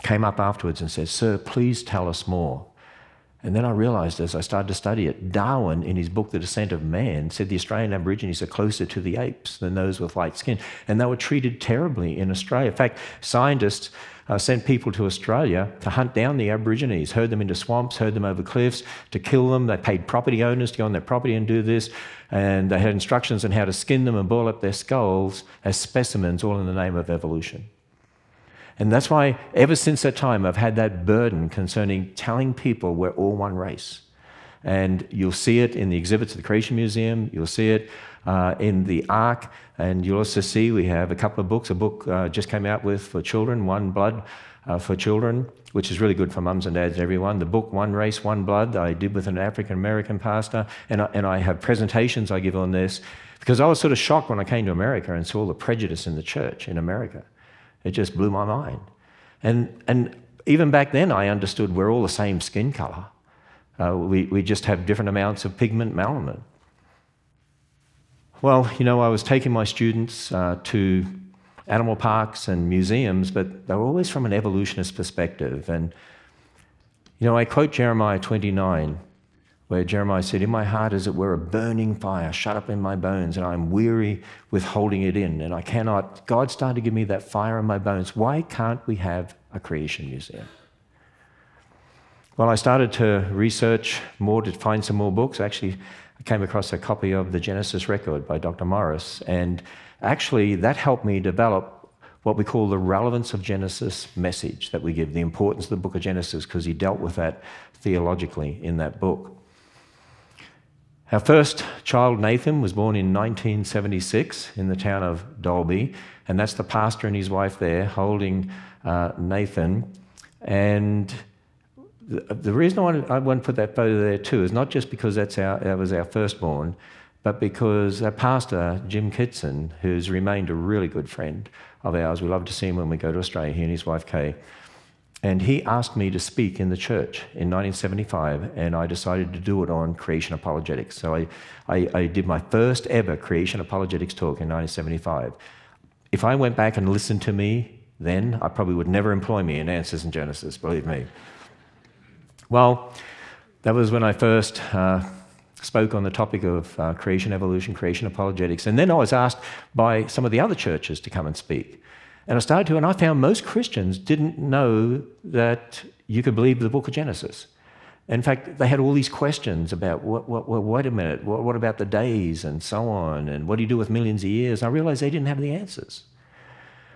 came up afterwards and said, Sir, please tell us more. And then I realized as I started to study it, Darwin, in his book, The Descent of Man, said the Australian Aborigines are closer to the apes than those with light skin. And they were treated terribly in Australia. In fact, scientists uh, sent people to Australia to hunt down the Aborigines, herd them into swamps, herd them over cliffs, to kill them. They paid property owners to go on their property and do this. And they had instructions on how to skin them and boil up their skulls as specimens, all in the name of evolution. And that's why, ever since that time, I've had that burden concerning telling people we're all one race. And you'll see it in the exhibits at the Creation Museum, you'll see it uh, in the Ark, and you'll also see we have a couple of books. A book uh, just came out with for children, One Blood uh, for Children, which is really good for mums and dads and everyone. The book One Race, One Blood, I did with an African American pastor, and I, and I have presentations I give on this because I was sort of shocked when I came to America and saw the prejudice in the church in America. It just blew my mind. And, and even back then, I understood we're all the same skin color. Uh, we, we just have different amounts of pigment melanin. Well, you know, I was taking my students uh, to animal parks and museums, but they were always from an evolutionist perspective. And, you know, I quote Jeremiah 29 where Jeremiah said, In my heart, as it were, a burning fire shut up in my bones, and I'm weary with holding it in, and I cannot. God started to give me that fire in my bones. Why can't we have a creation museum? Well, I started to research more to find some more books. Actually, I came across a copy of the Genesis record by Dr. Morris, and actually, that helped me develop what we call the relevance of Genesis message that we give, the importance of the book of Genesis, because he dealt with that theologically in that book. Our first child, Nathan, was born in 1976 in the town of Dalby, and that's the pastor and his wife there holding uh, Nathan. And the, reason I want, I to put that photo there too is not just because that's our, that was our firstborn, but because our pastor, Jim Kitson, who's remained a really good friend of ours, we love to see him when we go to Australia, he and his wife Kay. And he asked me to speak in the church in 1975, and I decided to do it on creation apologetics. So I, I, I, did my first ever creation apologetics talk in 1975. If I went back and listened to me then, I probably would never employ me in Answers in Genesis, believe me. Well, that was when I first uh, spoke on the topic of uh, creation evolution, creation apologetics. And then I was asked by some of the other churches to come and speak. And I started to, and I found most Christians didn't know that you could believe the book of Genesis. In fact, they had all these questions about what, what, what wait a minute, what, what about the days and so on, and what do you do with millions of years? And I realized they didn't have the answers.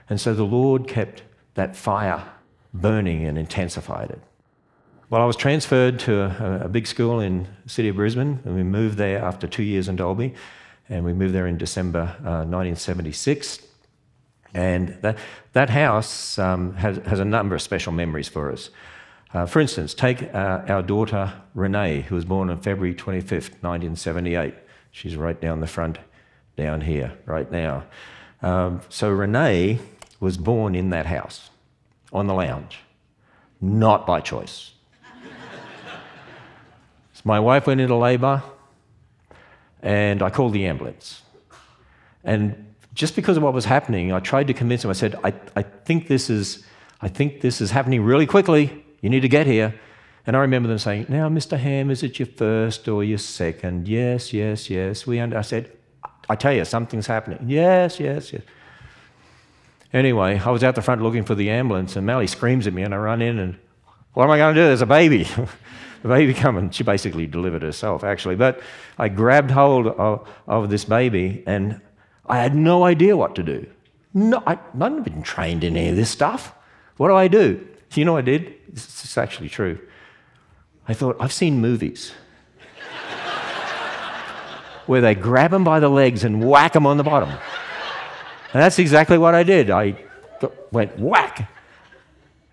And so the Lord kept that fire burning and intensified it. Well, I was transferred to a, a, big school in the city of Brisbane, and we moved there after two years in Dalby, and we moved there in December uh, 1976. And that, that house um, has, has a number of special memories for us. Uh, for instance, take uh, our daughter Renee, who was born on February 25th, 1978. She's right down the front, down here, right now. Um, so Renee was born in that house, on the lounge, not by choice. My wife went into labour, and I called the ambulance. And just because of what was happening, I tried to convince him. I said, I, I, think, this is, I think this is happening really quickly. You need to get here. And I remember them saying, Now, Mr. Ham, is it your first or your second? Yes, yes, yes. We and I said, I tell you, something's happening. Yes, yes, yes. Anyway, I was out the front looking for the ambulance, and Mally screams at me, and I run in, and what am I going to do? There's a baby. [laughs] baby coming. She basically delivered herself, actually. But I grabbed hold of, of this baby, and I had no idea what to do. No, I, I've been trained in any of this stuff. What do I do? You know what I did? It's actually true. I thought, I've seen movies [laughs] where they grab them by the legs and whack them on the bottom. And that's exactly what I did. I went whack,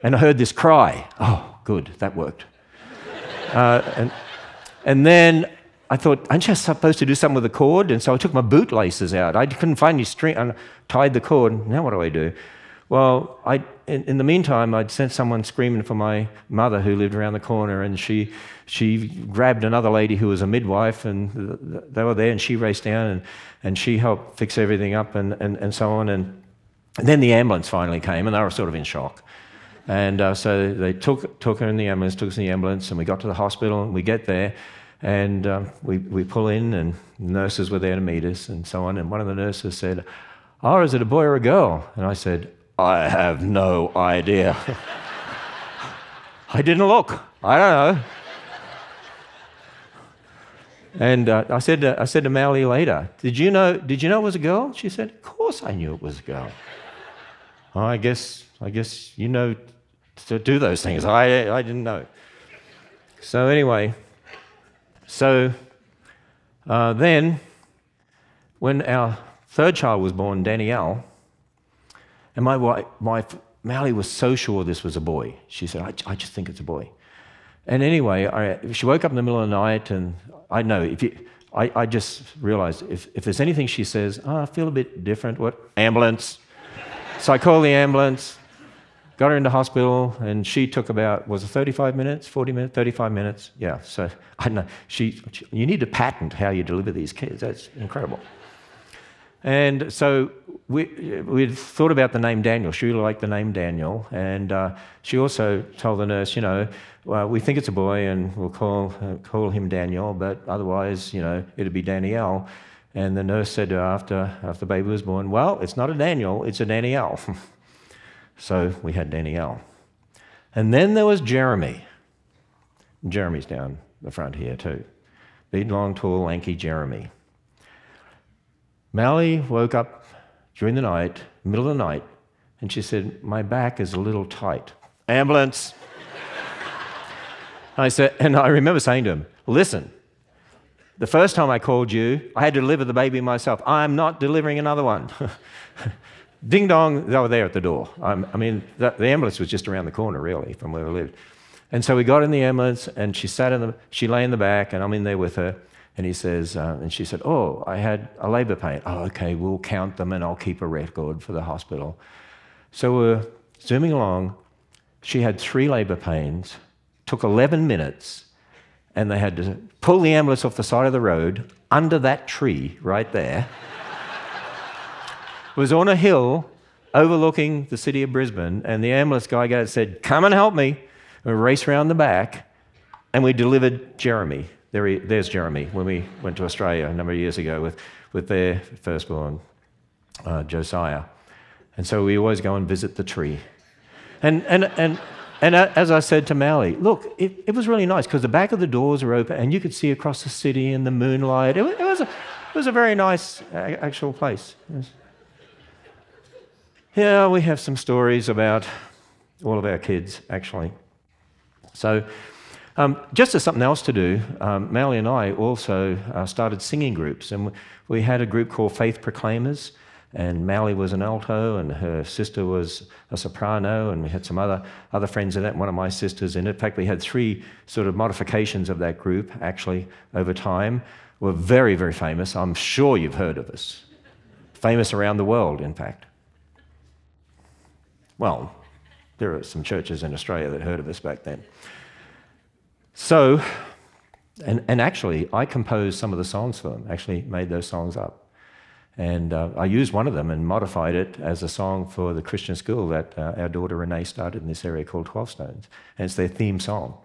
and I heard this cry. Oh, good, that worked. Uh, and, and then I thought, aren't you supposed to do something with the cord? And so I took my bootlaces out. I couldn't find any string, and tied the cord. Now what do I do? Well, I, in, in, the meantime, I'd sent someone screaming for my mother who lived around the corner, and she, she grabbed another lady who was a midwife, and they were there, and she raced down and, and she helped fix everything up and, and, and so on. And, and then the ambulance finally came, and they were sort of in shock. And uh, so they took, took her in the ambulance, took us in the ambulance, and we got to the hospital, and we get there, and um, we, we pull in, and nurses were there to meet us, and so on. And one of the nurses said, Oh, is it a boy or a girl? And I said, I have no idea. [laughs] I didn't look. I don't know. And uh, I, said to, I said to Mally later, did you, know, did you know it was a girl? She said, Of course I knew it was a girl. [laughs] I, guess, I guess you know to do those things. I, I didn't know. So, anyway, so uh, then when our third child was born, Danielle, and my wife, wife Mally was so sure this was a boy. She said, I, I just think it's a boy. And anyway, I, she woke up in the middle of the night, and I know if you, I, I just realized if, if there's anything she says, oh, I feel a bit different. What? Ambulance. so I call the ambulance, got her into hospital, and she took about, was it 35 minutes, 40 minutes, 35 minutes? Yeah, so I know. She, she, you need to patent how you deliver these kids. That's incredible. And so we, we thought about the name Daniel. She liked the name Daniel. And uh, she also told the nurse, you know, well, we think it's a boy and we'll call, uh, call him Daniel, but otherwise, you know, it'd be Danielle. And the nurse said to her after, after the baby was born, well, it's not a Daniel, it's a Danielle. [laughs] so we had Danielle. And then there was Jeremy. Jeremy's down the front here too. Big, long, tall, lanky Jeremy. Mally woke up during the night, middle of the night, and she said, My back is a little tight. Ambulance. [laughs] I said, and I remember saying to him, Listen, the first time I called you, I had to deliver the baby myself. I'm not delivering another one. [laughs] Ding dong, they were there at the door. Um, I mean, the, the, ambulance was just around the corner, really, from where we lived. And so we got in the ambulance, and she sat in the, she lay in the back, and I'm in there with her. And he says, uh, and she said, Oh, I had a labor pain. Oh, okay, we'll count them and I'll keep a record for the hospital. So we're zooming along. She had three labor pains, took 11 minutes, and they had to pull the ambulance off the side of the road under that tree right there. Was on a hill overlooking the city of Brisbane, and the ambulance guy got said, Come and help me. And we raced around the back, and we delivered Jeremy there he, there's Jeremy when we went to Australia a number of years ago with, with their firstborn, uh, Josiah. And so we always go and visit the tree. And, and, and and as I said to Mally, look, it, it was really nice because the back of the doors were open and you could see across the city in the moonlight. It was, it was, a, it was a very nice actual place. Yeah, we have some stories about all of our kids, actually. So, um, just as something else to do, um, Mally and I also uh, started singing groups, and we had a group called Faith Proclaimers. And Mally was an alto, and her sister was a soprano, and we had some other, other friends in it, one of my sisters in it. In fact, we had three sort of modifications of that group actually over time. We're very, very famous. I'm sure you've heard of us. Famous around the world, in fact. Well, there are some churches in Australia that heard of us back then. So, and, and actually, I composed some of the songs for them, actually made those songs up. And uh, I used one of them and modified it as a song for the Christian school that uh, our daughter Renee started in this area called 12 Stones. And it's their theme song.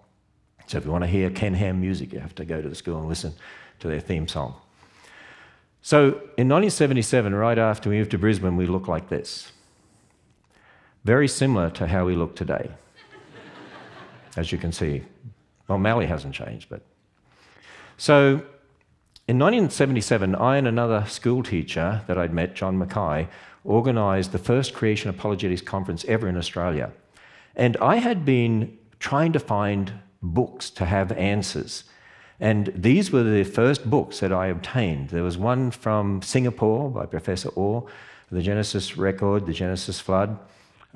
So if you want to hear Ken Ham music, you have to go to the school and listen to their theme song. So in 1977, right after we moved to Brisbane, we looked like this. Very similar to how we look today, as you can see. Well, Mally hasn't changed, but. So in 1977, I and another school teacher that I'd met, John Mackay, organised the first Creation Apologetics Conference ever in Australia. And I had been trying to find books to have answers. And these were the first books that I obtained. There was one from Singapore by Professor Orr, the Genesis record, the Genesis flood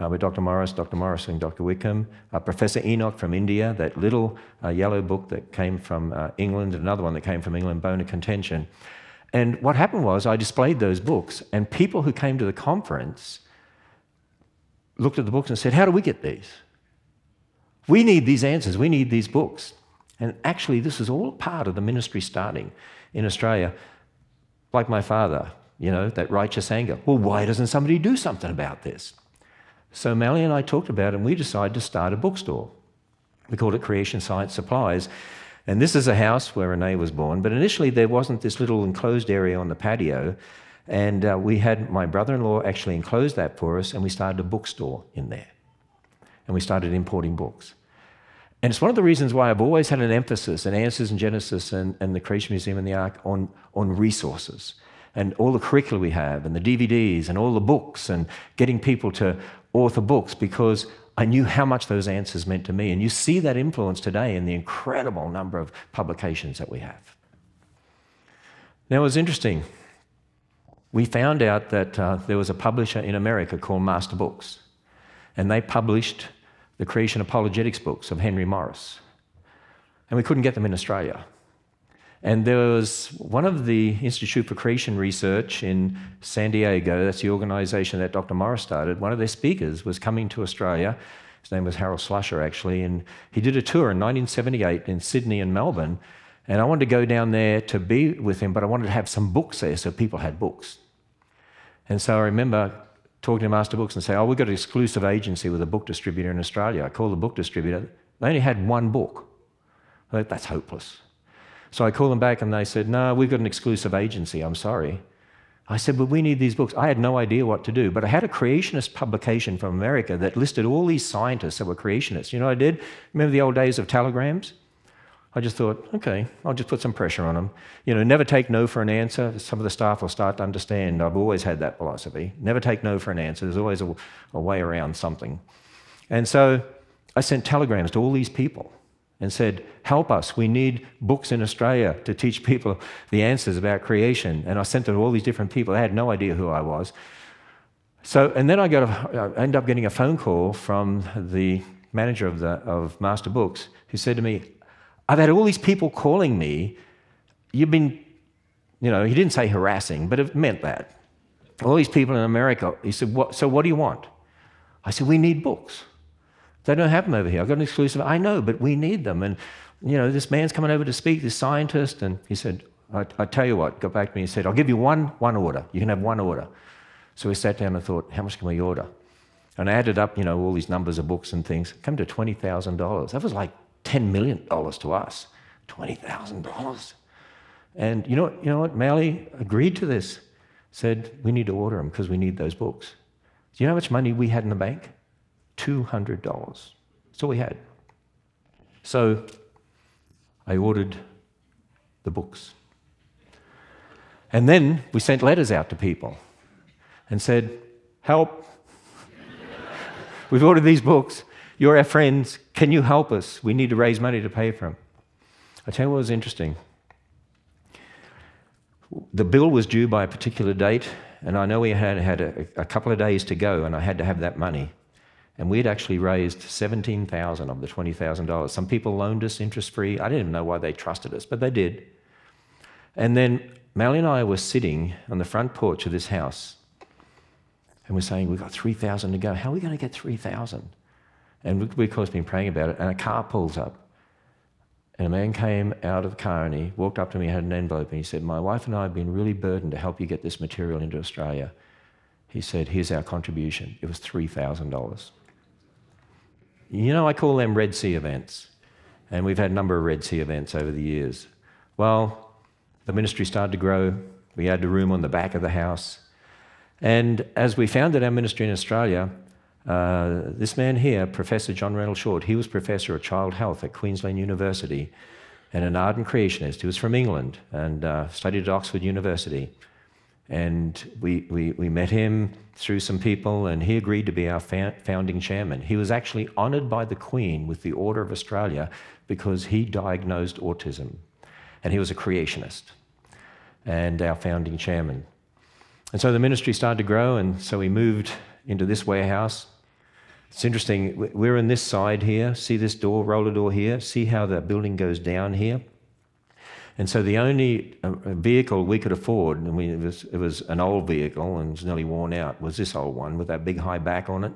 uh, with Dr. Morris, Dr. Morris, and Dr. Whitcomb. Uh, Professor Enoch from India, that little uh, yellow book that came from uh, England, another one that came from England, Bone of Contention. And what happened was I displayed those books, and people who came to the conference looked at the books and said, How do we get these? We need these answers, we need these books. And actually, this is all part of the ministry starting in Australia. Like my father, you know, that righteous anger. Well, why doesn't somebody do something about this? So Mally and I talked about it, and we decided to start a bookstore. We called it Creation Science Supplies. And this is a house where Renee was born, but initially there wasn't this little enclosed area on the patio. And uh, we had my brother in law actually enclose that for us, and we started a bookstore in there. And we started importing books. And it's one of the reasons why I've always had an emphasis in Answers in Genesis and, and the Creation Museum and the Ark on, on resources and all the curricula we have and the DVDs and all the books and getting people to author books because I knew how much those answers meant to me. And you see that influence today in the incredible number of publications that we have. Now, it was interesting. We found out that uh, there was a publisher in America called Master Books, and they published the Creation Apologetics books of Henry Morris. And we couldn't get them in Australia. And there was one of the Institute for Creation Research in San Diego, that's the organization that Dr. Morris started. One of their speakers was coming to Australia. His name was Harold Slusher, actually, and he did a tour in 1978 in Sydney and Melbourne. And I wanted to go down there to be with him, but I wanted to have some books there so people had books. And so I remember talking to Master Books and saying, Oh, we've got an exclusive agency with a book distributor in Australia. I called the book distributor. They only had one book. I thought, That's hopeless. So I called them back and they said, No, we've got an exclusive agency. I'm sorry. I said, But we need these books. I had no idea what to do. But I had a creationist publication from America that listed all these scientists that were creationists. You know I did? Remember the old days of telegrams? I just thought, okay, I'll just put some pressure on them. You know, never take no for an answer. Some of the staff will start to understand. I've always had that philosophy. Never take no for an answer. There's always a, a way around something. And so I sent telegrams to all these people and said, Help us. We need books in Australia to teach people the answers about creation. And I sent it to all these different people. They had no idea who I was. So, and then I, got a, I ended up getting a phone call from the manager of, the, of Master Books who said to me, I've had all these people calling me. You've been, you know, he didn't say harassing, but it meant that. All these people in America. He said, what, So what do you want? I said, We need books. They don't have them over here. I've got an exclusive. I know, but we need them. And, you know, this man's coming over to speak, this scientist. And he said, I, I tell you what, got back to me and said, I'll give you one, one order. You can have one order. So we sat down and thought, how much can we order? And I added up, you know, all these numbers of books and things. Come to $20,000. That was like $10 million to us. $20,000. And you know, you know what? Mally agreed to this. Said, we need to order them because we need those books. Do you know how much money we had in the bank? $200. That's all we had. So I ordered the books. And then we sent letters out to people and said, Help. We've ordered these books. You're our friends. Can you help us? We need to raise money to pay for them. I tell you what was interesting. The bill was due by a particular date, and I know we had had a, a couple of days to go, and I had to have that money. And we'd actually raised 17,000 of the $20,000. Some people loaned us interest free. I didn't even know why they trusted us, but they did. And then Mally and I were sitting on the front porch of this house, and we're saying, We've got 3,000 to go. How are we going to get 3,000? And we, of course, been praying about it, and a car pulls up. And a man came out of the car and he walked up to me, had an envelope, and he said, My wife and I have been really burdened to help you get this material into Australia. He said, Here's our contribution. It was $3,000. You know, I call them Red Sea events. And we've had a number of Red Sea events over the years. Well, the ministry started to grow. We had a room on the back of the house. And as we founded our ministry in Australia, uh, this man here, Professor John Rendle-Short, he was professor of child health at Queensland University and an ardent creationist. He was from England and uh, studied at Oxford University. And we, we, we met him through some people, and he agreed to be our founding chairman. He was actually honoured by the Queen with the Order of Australia because he diagnosed autism. And he was a creationist and our founding chairman. And so the ministry started to grow, and so we moved into this warehouse. It's interesting, we're in this side here. See this door, roller door here? See how the building goes down here? And so the only uh, vehicle we could afford, and we, it, was, it was an old vehicle and was nearly worn out, was this old one with that big high back on it.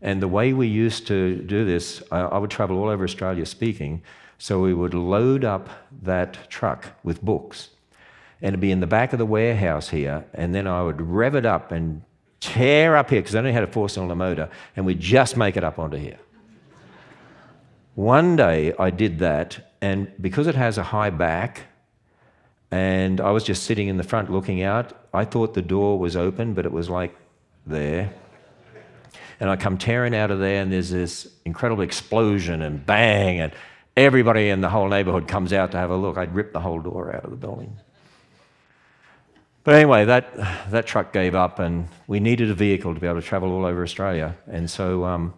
And the way we used to do this, I, I would travel all over Australia speaking. So we would load up that truck with books and it'd be in the back of the warehouse here. And then I would rev it up and tear up here because I only had a four cylinder motor and we'd just make it up onto here. One day I did that and because it has a high back, and I was just sitting in the front looking out, I thought the door was open, but it was like there. And I come tearing out of there, and there's this incredible explosion and bang, and everybody in the whole neighborhood comes out to have a look. I'd ripped the whole door out of the building. But anyway, that, that truck gave up, and we needed a vehicle to be able to travel all over Australia. And so um,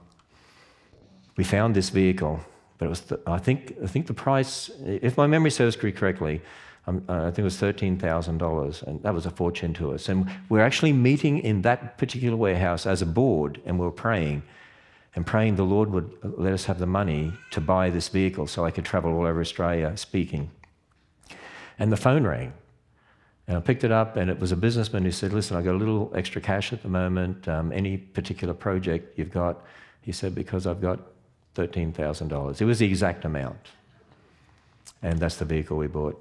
we found this vehicle but it was, th- I, think, I think the price, if my memory serves me correctly, um, uh, I think it was $13,000, and that was a fortune to us. And we're actually meeting in that particular warehouse as a board, and we're praying and praying the Lord would let us have the money to buy this vehicle so I could travel all over Australia speaking. And the phone rang. And I picked it up, and it was a businessman who said, Listen, I've got a little extra cash at the moment. Um, any particular project you've got? He said, Because I've got $13,000. It was the exact amount. And that's the vehicle we bought.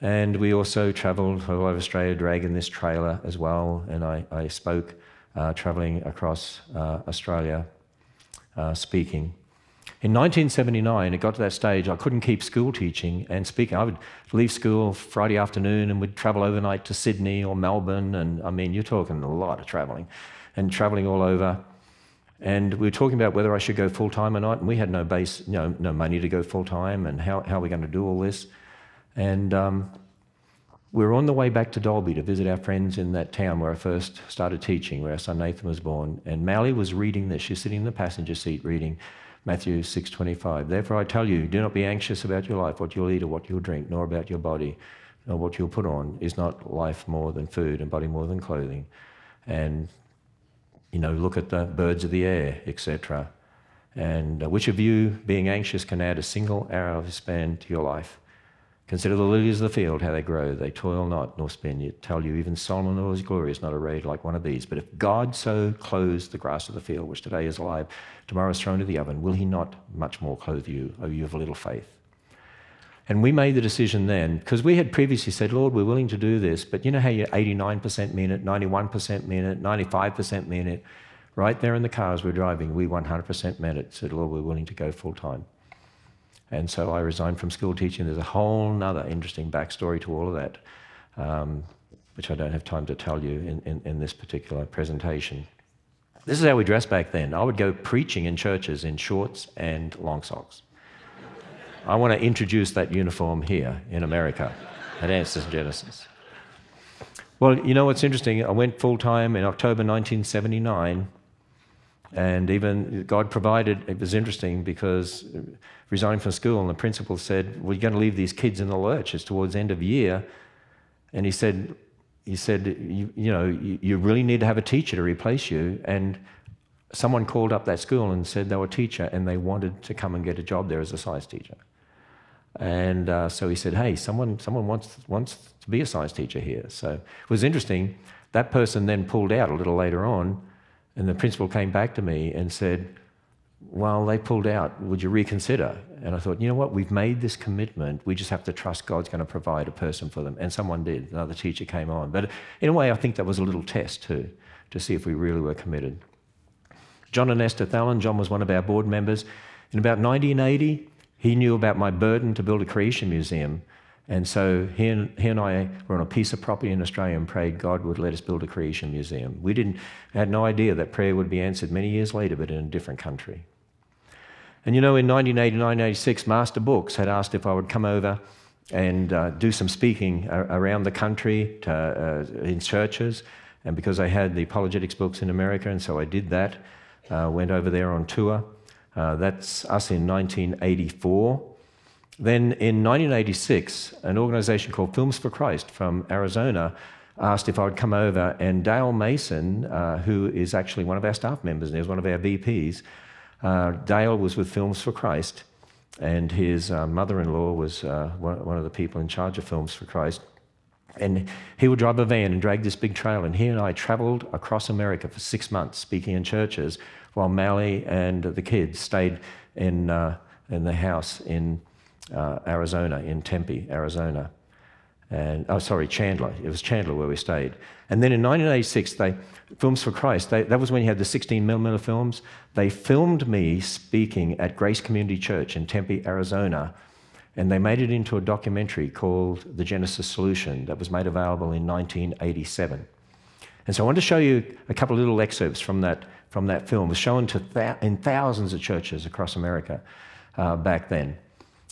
And we also traveled all over Australia, dragging this trailer as well. And I, I spoke uh, traveling across uh, Australia uh, speaking. In 1979, it got to that stage I couldn't keep school teaching and speaking. I would leave school Friday afternoon and would travel overnight to Sydney or Melbourne. And I mean, you're talking a lot of traveling and traveling all over. And we were talking about whether I should go full time or not, and we had no base, you know, no money to go full time, and how, how are we going to do all this? And um, we were on the way back to Dalby to visit our friends in that town where I first started teaching, where our son Nathan was born. And Mally was reading this. She's sitting in the passenger seat reading Matthew 6:25. Therefore I tell you, do not be anxious about your life, what you'll eat or what you'll drink, nor about your body, nor what you'll put on. Is not life more than food, and body more than clothing? And you know, look at the birds of the air, etc. And uh, which of you, being anxious, can add a single hour of span to your life? Consider the lilies of the field, how they grow. They toil not, nor spin. Yet tell you, even Solomon in all his glory is not arrayed like one of these. But if God so clothes the grass of the field, which today is alive, tomorrow is thrown into the oven, will he not much more clothe you, O you of little faith? And we made the decision then, because we had previously said, Lord, we're willing to do this, but you know how you're 89% mean it, 91% mean it, 95% mean it? Right there in the cars we're driving, we 100% meant it. Said, Lord, we're willing to go full time. And so I resigned from school teaching. There's a whole other interesting backstory to all of that, um, which I don't have time to tell you in, in, in this particular presentation. This is how we dressed back then. I would go preaching in churches in shorts and long socks. I want to introduce that uniform here in America at Answers in Genesis. Well, you know what's interesting? I went full time in October 1979, and even God provided. It was interesting because uh, resigning from school, and the principal said, "We're going to leave these kids in the lurch. It's towards end of year," and he said, "He said, you, you know, you, you really need to have a teacher to replace you." And someone called up that school and said they were a teacher and they wanted to come and get a job there as a science teacher. And uh, so he said, "Hey, someone, someone wants wants to be a science teacher here." So it was interesting. That person then pulled out a little later on, and the principal came back to me and said, "Well, they pulled out. Would you reconsider?" And I thought, you know what? We've made this commitment. We just have to trust God's going to provide a person for them. And someone did. Another teacher came on. But in a way, I think that was a little test too, to see if we really were committed. John and Esther Thalen. John was one of our board members. In about 1980, he knew about my burden to build a creation museum. And so he and, he and I were on a piece of property in Australia and prayed God would let us build a creation museum. We didn't, had no idea that prayer would be answered many years later, but in a different country. And you know, in 1989 86, Master Books had asked if I would come over and uh, do some speaking around the country to, uh, in churches. And because I had the apologetics books in America, and so I did that, uh, went over there on tour. Uh, that's us in 1984. Then in 1986, an organization called Films for Christ from Arizona asked if I would come over, and Dale Mason, uh, who is actually one of our staff members and is one of our VPs, uh, Dale was with Films for Christ, and his uh, mother in law was uh, one, of the people in charge of Films for Christ. And he would drive a van and drag this big trailer, and he and I traveled across America for six months speaking in churches while Mally and the kids stayed in, uh, in the house in uh, Arizona, in Tempe, Arizona. And, oh, sorry, Chandler. It was Chandler where we stayed. And then in 1986, they, Films for Christ, they, that was when you had the 16 millimeter films. They filmed me speaking at Grace Community Church in Tempe, Arizona, and they made it into a documentary called The Genesis Solution that was made available in 1987. And so I want to show you a couple of little excerpts from that from that film was shown to th- in thousands of churches across America uh, back then.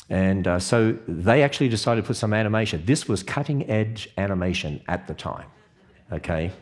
And uh, so they actually decided to put some animation. This was cutting edge animation at the time. Okay?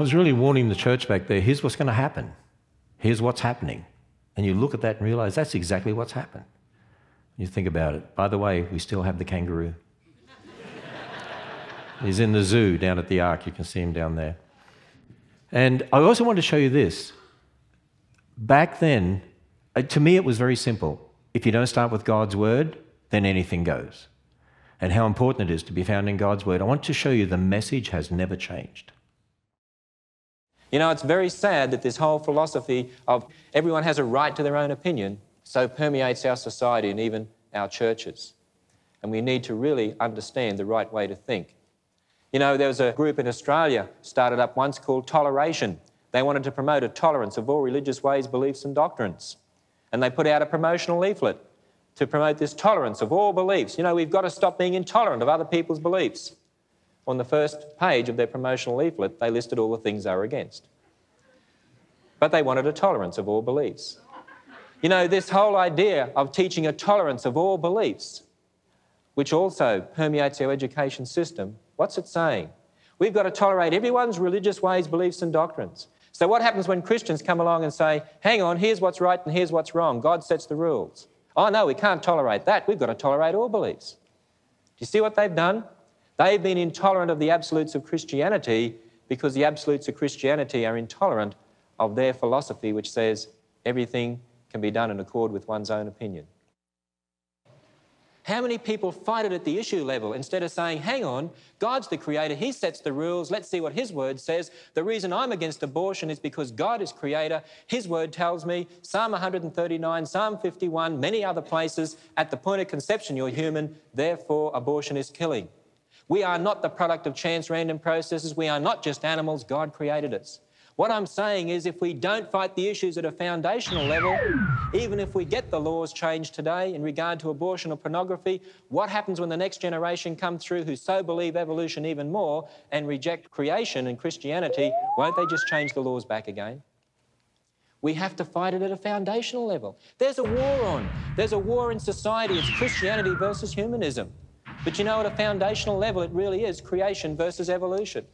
Was really warning the church back there here's what's going to happen. Here's what's happening. And you look at that and realize that's exactly what's happened. You think about it. By the way, we still have the kangaroo. [laughs] He's in the zoo down at the Ark. You can see him down there. And I also want to show you this. Back then, uh, to me, it was very simple. If you don't start with God's word, then anything goes. And how important it is to be found in God's word. I want to show you the message has never changed. You know, it's very sad that this whole philosophy of everyone has a right to their own opinion so permeates our society and even our churches. And we need to really understand the right way to think. You know, there was a group in Australia started up once called Toleration. They wanted to promote a tolerance of all religious ways, beliefs, and doctrines. And they put out a promotional leaflet to promote this tolerance of all beliefs. You know, we've got to stop being intolerant of other people's beliefs. On the first page of their promotional leaflet, they listed all the things they were against. But they wanted a tolerance of all beliefs. You know, this whole idea of teaching a tolerance of all beliefs, which also permeates our education system, what's it saying? We've got to tolerate everyone's religious ways, beliefs, and doctrines. So, what happens when Christians come along and say, hang on, here's what's right and here's what's wrong? God sets the rules. Oh, no, we can't tolerate that. We've got to tolerate all beliefs. Do you see what they've done? They've been intolerant of the absolutes of Christianity because the absolutes of Christianity are intolerant of their philosophy, which says everything can be done in accord with one's own opinion. How many people fight it at the issue level instead of saying, hang on, God's the creator, He sets the rules, let's see what His word says. The reason I'm against abortion is because God is creator. His word tells me, Psalm 139, Psalm 51, many other places, at the point of conception you're human, therefore abortion is killing. We are not the product of chance random processes. We are not just animals. God created us. What I'm saying is, if we don't fight the issues at a foundational level, even if we get the laws changed today in regard to abortion or pornography, what happens when the next generation come through who so believe evolution even more and reject creation and Christianity? Won't they just change the laws back again? We have to fight it at a foundational level. There's a war on. There's a war in society. It's Christianity versus humanism. But you know, at a foundational level, it really is creation versus evolution.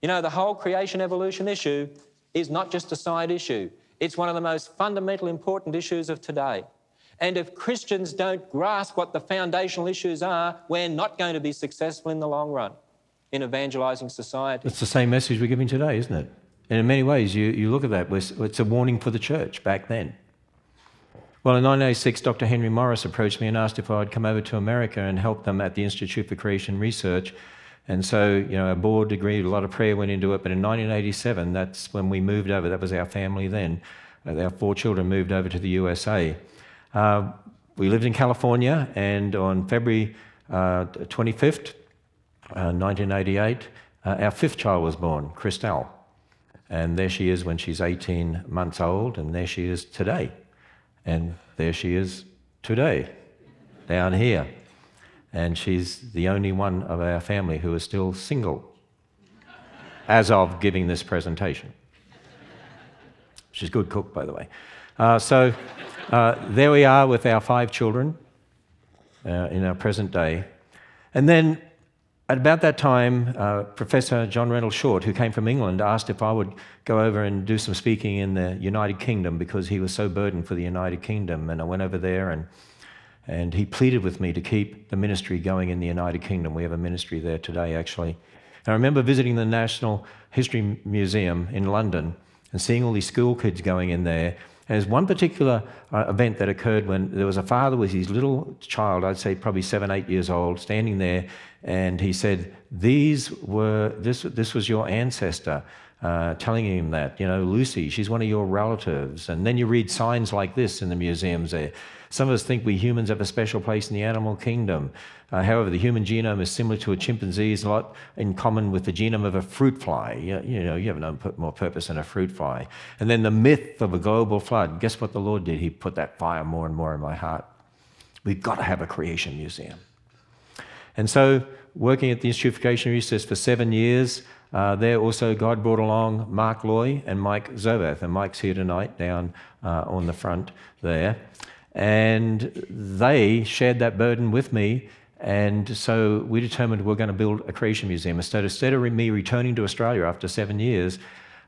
You know, the whole creation evolution issue is not just a side issue, it's one of the most fundamental important issues of today. And if Christians don't grasp what the foundational issues are, we're not going to be successful in the long run in evangelizing society. It's the same message we're giving today, isn't it? And in many ways, you, you look at that, it's a warning for the church back then. Well, in 1986, Dr. Henry Morris approached me and asked if I'd come over to America and help them at the Institute for Creation Research and so, you know, our board agreed, a lot of prayer went into it. But in 1987, that's when we moved over. That was our family then. Uh, our four children moved over to the USA. Uh, we lived in California, and on February uh, 25th, 1988, uh, uh, our fifth child was born, Christelle. And there she is when she's 18 months old, and there she is today. And there she is today, down here and she's the only one of our family who is still single as of giving this presentation. She's a good cook, by the way. Uh, so uh, there we are with our five children uh, in our present day. And then at about that time, uh, Professor John Rendle-Short, who came from England, asked if I would go over and do some speaking in the United Kingdom because he was so burdened for the United Kingdom. And I went over there and and he pleaded with me to keep the ministry going in the United Kingdom. We have a ministry there today, actually. And I remember visiting the National History Museum in London and seeing all these school kids going in there. There's one particular uh, event that occurred when there was a father with his little child, I'd say probably seven, eight years old, standing there, and he said, "These were this. This was your ancestor." Uh, telling him that, you know, Lucy, she's one of your relatives. And then you read signs like this in the museums there. Some of us think we humans have a special place in the animal kingdom. Uh, however, the human genome is similar to a chimpanzee's, a lot in common with the genome of a fruit fly. You, you know, you have no more purpose than a fruit fly. And then the myth of a global flood. Guess what the Lord did? He put that fire more and more in my heart. We've got to have a creation museum. And so, working at the Institute for Creation Research for seven years, uh, there also God brought along Mark Loy and Mike Zovath, and Mike's here tonight down uh, on the front there. And they shared that burden with me. And so we determined we're going to build a creation museum. Instead, instead of me returning to Australia after seven years,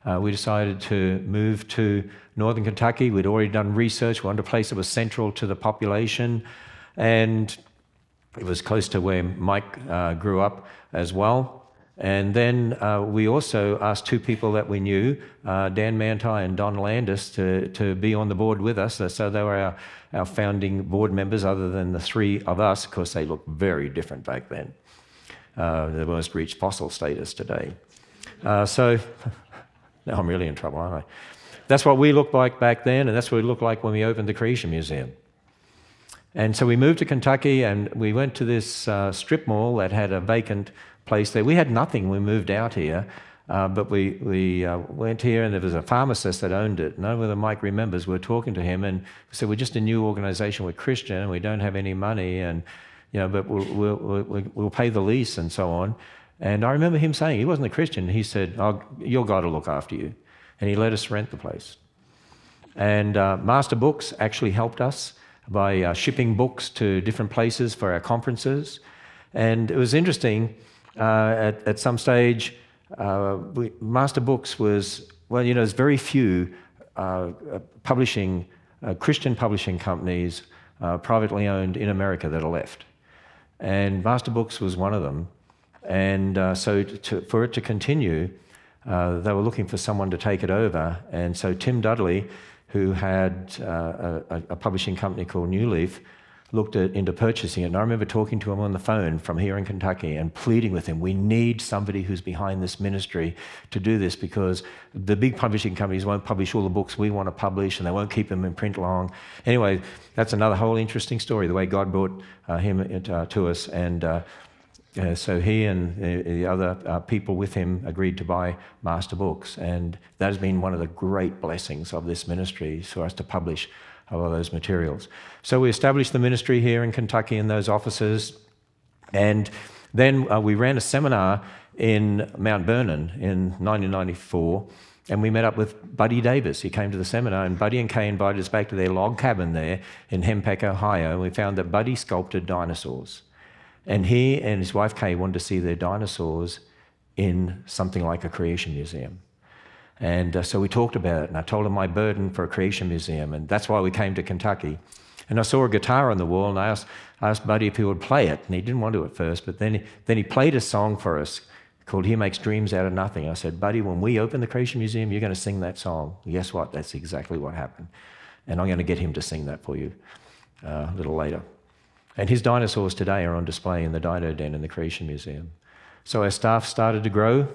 uh, we decided to move to northern Kentucky. We'd already done research. We wanted a place that was central to the population. And it was close to where Mike uh, grew up as well. And then uh, we also asked two people that we knew, uh, Dan Manti and Don Landis, to, to be on the board with us. So they were our, our founding board members, other than the three of us. Of course, they looked very different back then. Uh, they almost reached fossil status today. Uh, so [laughs] now I'm really in trouble, aren't I? That's what we looked like back then, and that's what we looked like when we opened the Creation Museum. And so we moved to Kentucky and we went to this uh, strip mall that had a vacant place there. We had nothing we moved out here, uh, but we, we uh, went here and there was a pharmacist that owned it. And whether Mike remembers, we were talking to him and we said, We're just a new organization, we're Christian, and we don't have any money, and, you know, but we'll, we'll, we'll, we'll pay the lease and so on. And I remember him saying, he wasn't a Christian, he said, oh, Your God will look after you. And he let us rent the place. And uh, Master Books actually helped us by uh, shipping books to different places for our conferences. And it was interesting uh, at, at some stage, uh, we, Master Books was, well, you know, there's very few uh, publishing, Christian publishing companies, privately owned in America that are left. And Master Books was one of them. And so, to, for it to continue, uh, they were looking for someone to take it over. And so, Tim Dudley, who had uh, a, a, publishing company called New Leaf, looked at, into purchasing it. And I remember talking to him on the phone from here in Kentucky and pleading with him, we need somebody who's behind this ministry to do this because the big publishing companies won't publish all the books we want to publish and they won't keep them in print long. Anyway, that's another whole interesting story, the way God brought uh, him uh, to us. And uh, uh, so he and the, the other uh, people with him agreed to buy Master Books, and that has been one of the great blessings of this ministry for us to publish all of those materials. So we established the ministry here in Kentucky in those offices, and then uh, we ran a seminar in Mount Vernon in 1994, and we met up with Buddy Davis. He came to the seminar, and Buddy and Kay invited us back to their log cabin there in Hempeck, Ohio, and we found that Buddy sculpted dinosaurs. And he and his wife Kay wanted to see their dinosaurs in something like a creation museum. And uh, so we talked about it, and I told him my burden for a creation museum, and that's why we came to Kentucky. And I saw a guitar on the wall, and I asked, I asked Buddy if he would play it, and he didn't want to at first, but then he, then he played a song for us called He Makes Dreams Out of Nothing. I said, Buddy, when we open the Creation Museum, you're going to sing that song. Guess what? That's exactly what happened. And I'm going to get him to sing that for you uh, a little later. And his dinosaurs today are on display in the Dino Den in the Creation Museum. So our staff started to grow.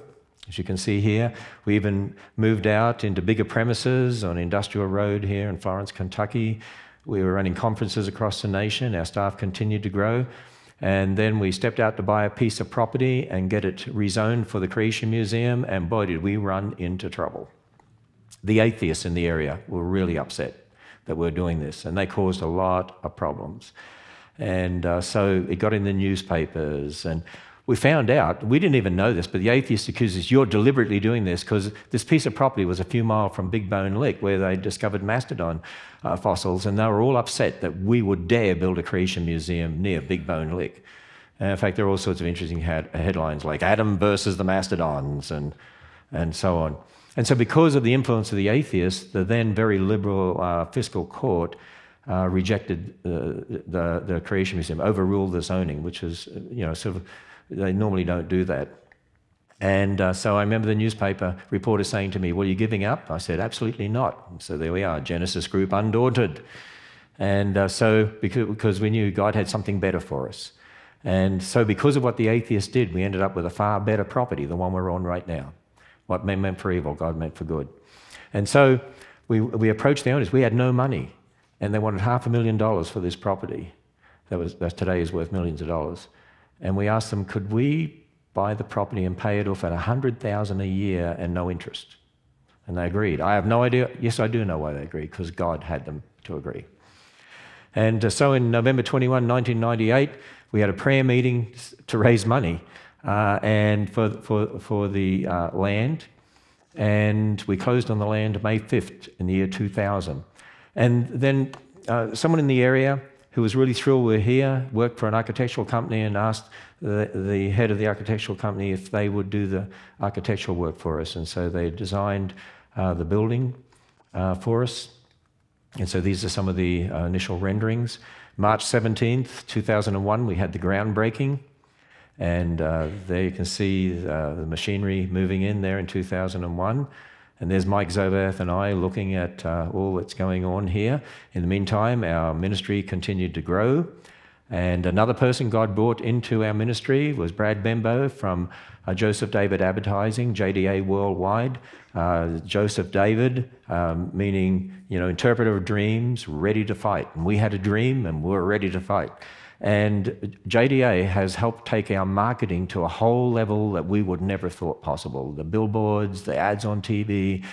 As you can see here, we even moved out into bigger premises on Industrial Road here in Florence, Kentucky. We were running conferences across the nation. Our staff continued to grow. And then we stepped out to buy a piece of property and get it rezoned for the Creation Museum, and boy, did we run into trouble. The atheists in the area were really upset that we're doing this, and they caused a lot of problems. And uh, so it got in the newspapers, and we found out, we didn't even know this, but the atheist accused us, you're deliberately doing this because this piece of property was a few miles from Big Bone Lick where they discovered mastodon uh, fossils, and they were all upset that we would dare build a creation museum near Big Bone Lick. And in fact, there are all sorts of interesting head- headlines like Adam versus the mastodons and, and so on. And so, because of the influence of the atheists, the then very liberal uh, fiscal court uh, rejected the, the Creation Museum, overruled the zoning, which is, you know, sort of they normally don't do that. And uh, so I remember the newspaper reporter saying to me, Well, you're you giving up? I said, Absolutely not. So there we are, Genesis Group undaunted. And uh, so, because, because we knew God had something better for us. And so, because of what the atheists did, we ended up with a far better property, the one we're on right now. What men meant for evil, God meant for good. And so, we, we approached the owners. We had no money, and they wanted half a million dollars for this property. That was that today is worth millions of dollars. And we asked them, could we buy the property and pay it off at 100000 a year and no interest? And they agreed. I have no idea. Yes, I do know why they agreed, because God had them to agree. And uh, so in November 21, 1998, we had a prayer meeting to raise money uh, and for, for, for the uh, land. And we closed on the land May 5th in the year 2000. And then uh, someone in the area who was really thrilled we're here, worked for an architectural company and asked the, the head of the architectural company if they would do the architectural work for us. And so they designed uh, the building uh, for us. And so these are some of the uh, initial renderings. March 17th, 2001, we had the groundbreaking. And uh, there you can see uh, the machinery moving in there in 2001. And there's Mike Zovath and I looking at uh, all that's going on here. In the meantime, our ministry continued to grow. And another person God brought into our ministry was Brad Bembo from uh, Joseph David Advertising, JDA Worldwide. Uh, Joseph David, um, meaning, you know, interpreter of dreams, ready to fight. And we had a dream and we were ready to fight. And JDA has helped take our marketing to a whole level that we would never thought possible. The billboards, the ads on TV,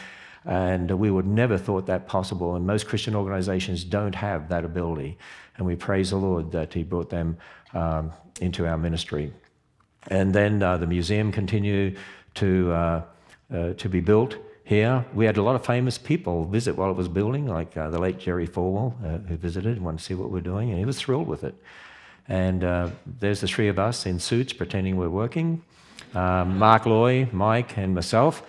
and we would never thought that possible. And most Christian organizations don't have that ability. And we praise the Lord that He brought them um, into our ministry. And then uh, the museum continued to, uh, uh, to be built here. We had a lot of famous people visit while it was building, like uh, the late Jerry Falwell, uh, who visited and wanted to see what we're doing, and he was thrilled with it. And uh, there's the three of us in suits pretending we're working um, Mark Loy, Mike, and myself.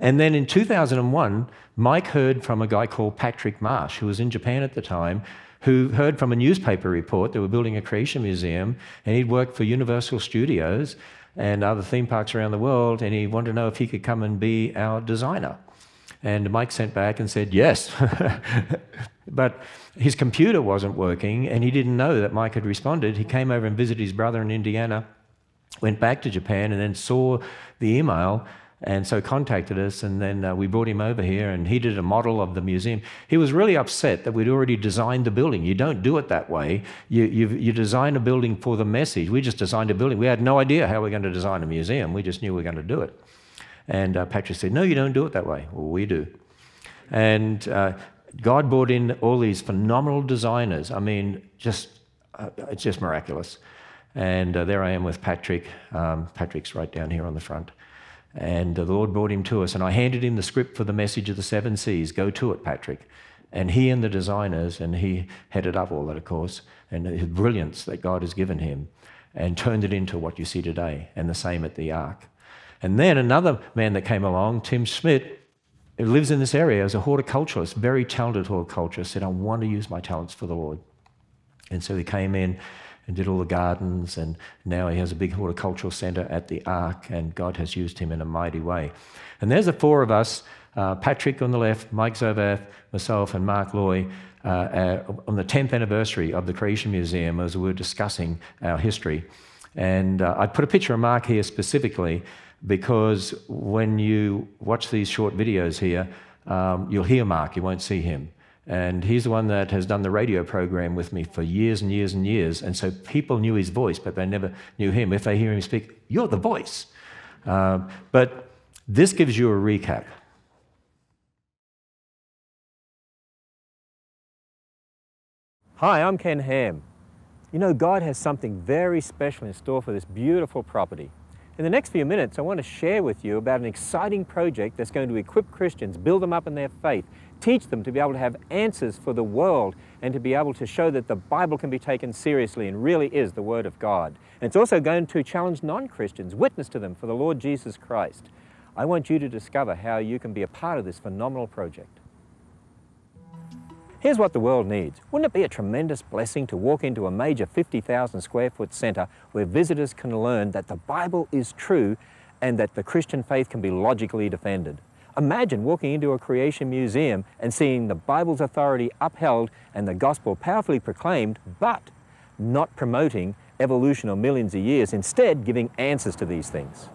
And then in 2001, Mike heard from a guy called Patrick Marsh, who was in Japan at the time, who heard from a newspaper report they were building a creation museum, and he'd worked for Universal Studios and other theme parks around the world, and he wanted to know if he could come and be our designer. And Mike sent back and said, yes. [laughs] but his computer wasn't working, and he didn't know that Mike had responded. He came over and visited his brother in Indiana, went back to Japan, and then saw the email and so contacted us. And then uh, we brought him over here and he did a model of the museum. He was really upset that we'd already designed the building. You don't do it that way. You, you, you design a building for the message. We just designed a building. We had no idea how we are going to design a museum. We just knew we were going to do it. And uh, patrick said no you don't do it that way. Well, we do. And uh, god brought in all these phenomenal designers i mean just uh, it's just miraculous and uh, there i am with patrick um, patrick's right down here on the front and the Lord brought him to us, and I handed him the script for the message of the seven C's. Go to it, Patrick. And he and the designers, and he headed up all that, of course, and his brilliance that God has given him, and turned it into what you see today, and the same at the Ark. And then another man that came along, Tim Schmidt, who lives in this area as a horticulturist, very talented horticulturist, said, I want to use my talents for the Lord. And so he came in and did all the gardens, and now he has a big horticultural centre at the Ark, and God has used him in a mighty way. And there's the four of us uh, Patrick on the left, Mike Zovath, myself, and Mark Loy. Uh, uh, on the 10th anniversary of the Creation Museum, as we were discussing our history. And uh, I put a picture of Mark here specifically because when you watch these short videos here, um, you'll hear Mark, you won't see him. And he's the one that has done the radio program with me for years and years and years. And so people knew his voice, but they never knew him. If they hear him speak, you're the voice. Uh, but this gives you a recap. Hi, I'm Ken Ham. You know, God has something very special in store for this beautiful property. In the next few minutes, I want to share with you about an exciting project that's going to equip Christians, build them up in their faith, teach them to be able to have answers for the world and to be able to show that the Bible can be taken seriously and really is the Word of God. And it's also going to challenge non-Christians, witness to them for the Lord Jesus Christ. I want you to discover how you can be a part of this phenomenal project. Here's what the world needs. Wouldn't it be a tremendous blessing to walk into a major 50,000 square foot centre where visitors can learn that the Bible is true and that the Christian faith can be logically defended? Imagine walking into a creation museum and seeing the Bible's authority upheld and the gospel powerfully proclaimed, but not promoting evolution or millions of years, instead giving answers to these things.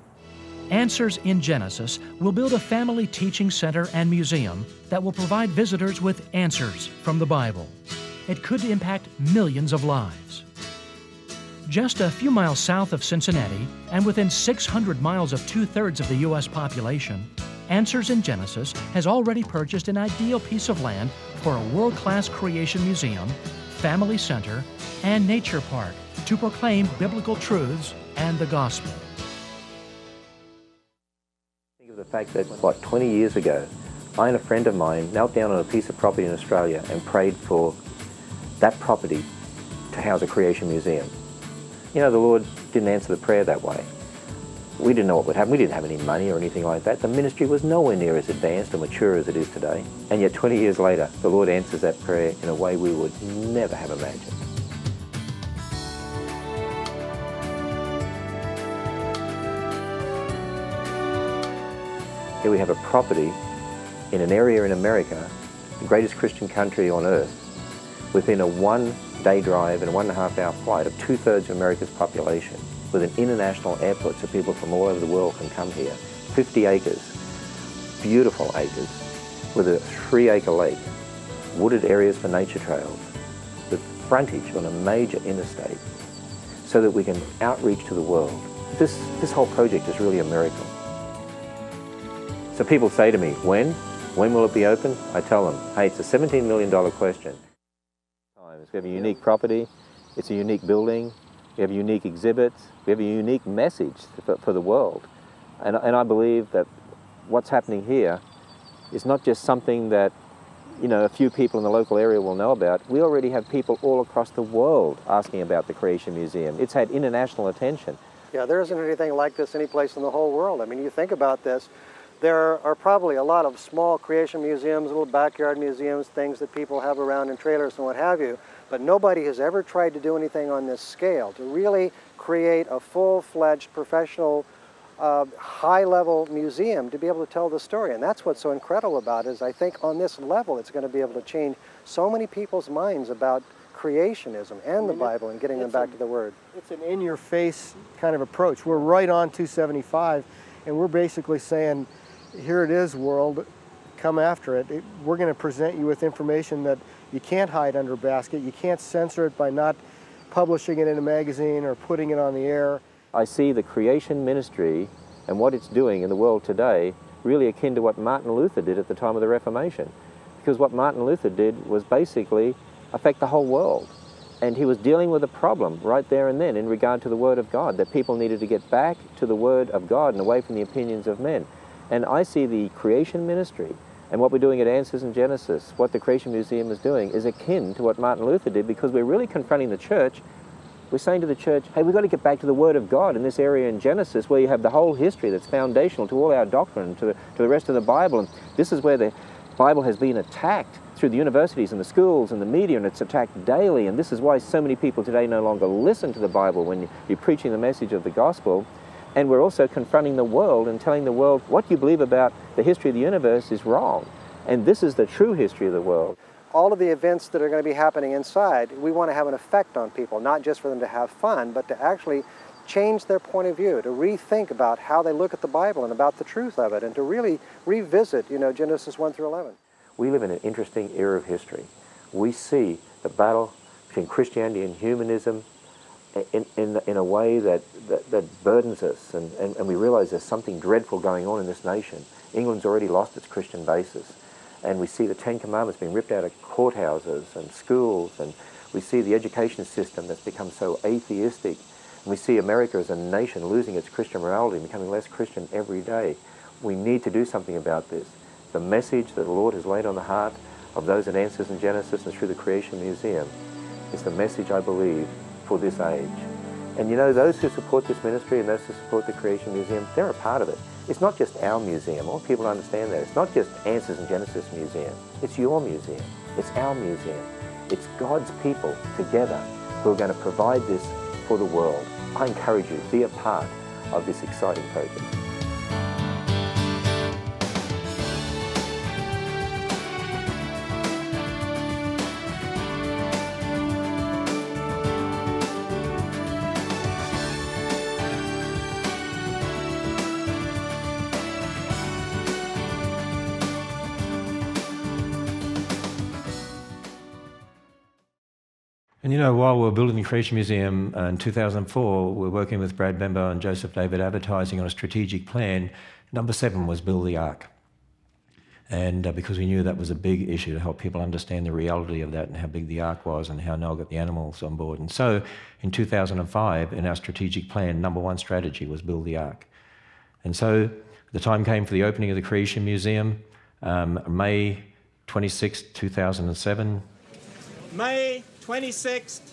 Answers in Genesis will build a family teaching center and museum that will provide visitors with answers from the Bible. It could impact millions of lives. Just a few miles south of Cincinnati, and within 600 miles of two thirds of the U.S. population, Answers in Genesis has already purchased an ideal piece of land for a world class creation museum, family center, and nature park to proclaim biblical truths and the gospel. The fact that, what, 20 years ago, I and a friend of mine knelt down on a piece of property in Australia and prayed for that property to house a creation museum. You know, the Lord didn't answer the prayer that way. We didn't know what would happen. We didn't have any money or anything like that. The ministry was nowhere near as advanced or mature as it is today. And yet 20 years later, the Lord answers that prayer in a way we would never have imagined. Here we have a property in an area in America, the greatest Christian country on earth, within a one day drive and one and a half hour flight of two thirds of America's population, with an international airport so people from all over the world can come here. 50 acres, beautiful acres, with a three acre lake, wooded areas for nature trails, with frontage on a major interstate, so that we can outreach to the world. This, this whole project is really a miracle. So people say to me, when? When will it be open? I tell them, hey, it's a $17 million question. We have a unique property, it's a unique building, we have unique exhibits, we have a unique message for, for the world. And, and I believe that what's happening here is not just something that you know, a few people in the local area will know about. We already have people all across the world asking about the Creation Museum. It's had international attention. Yeah, there isn't anything like this anyplace in the whole world. I mean, you think about this, there are probably a lot of small creation museums, little backyard museums, things that people have around in trailers and what have you, but nobody has ever tried to do anything on this scale, to really create a full-fledged professional uh, high-level museum to be able to tell the story. And that's what's so incredible about it is I think on this level it's going to be able to change so many people's minds about creationism and I mean, the Bible and getting them back to the Word. It's an in-your-face kind of approach. We're right on 275 and we're basically saying here it is, world, come after it. it we're going to present you with information that you can't hide under a basket. You can't censor it by not publishing it in a magazine or putting it on the air. I see the creation ministry and what it's doing in the world today really akin to what Martin Luther did at the time of the Reformation. Because what Martin Luther did was basically affect the whole world. And he was dealing with a problem right there and then in regard to the Word of God, that people needed to get back to the Word of God and away from the opinions of men. And I see the creation ministry and what we're doing at Answers in Genesis, what the Creation Museum is doing, is akin to what Martin Luther did because we're really confronting the church. We're saying to the church, hey, we've got to get back to the Word of God in this area in Genesis where you have the whole history that's foundational to all our doctrine, to the, to the rest of the Bible. And this is where the Bible has been attacked through the universities and the schools and the media, and it's attacked daily. And this is why so many people today no longer listen to the Bible when you're preaching the message of the gospel. And we're also confronting the world and telling the world what you believe about the history of the universe is wrong. And this is the true history of the world. All of the events that are going to be happening inside, we want to have an effect on people, not just for them to have fun, but to actually change their point of view, to rethink about how they look at the Bible and about the truth of it, and to really revisit, you know, Genesis 1 through 11. We live in an interesting era of history. We see the battle between Christianity and humanism in, in, in a way that, that, that burdens us, and, and, and we realize there's something dreadful going on in this nation. England's already lost its Christian basis, and we see the Ten Commandments being ripped out of courthouses and schools, and we see the education system that's become so atheistic, and we see America as a nation losing its Christian morality and becoming less Christian every day. We need to do something about this. The message that the Lord has laid on the heart of those in Answers in Genesis and through the Creation Museum is the message, I believe, for this age. And you know, those who support this ministry and those who support the Creation Museum, they're a part of it. It's not just our museum. I want people to understand that. It's not just Answers in Genesis Museum. It's your museum. It's our museum. It's God's people together who are going to provide this for the world. I encourage you, be a part of this exciting project. And you know, while we are building the Creation Museum uh, in 2004, we are working with Brad Bembo and Joseph David Advertising on a strategic plan. Number seven was build the Ark. And uh, because we knew that was a big issue to help people understand the reality of that and how big the ark was and how Noah got the animals on board. And so in 2005, in our strategic plan, number one strategy was build the ark. And so the time came for the opening of the Creation Museum, um, May 26, 2007. May 26th,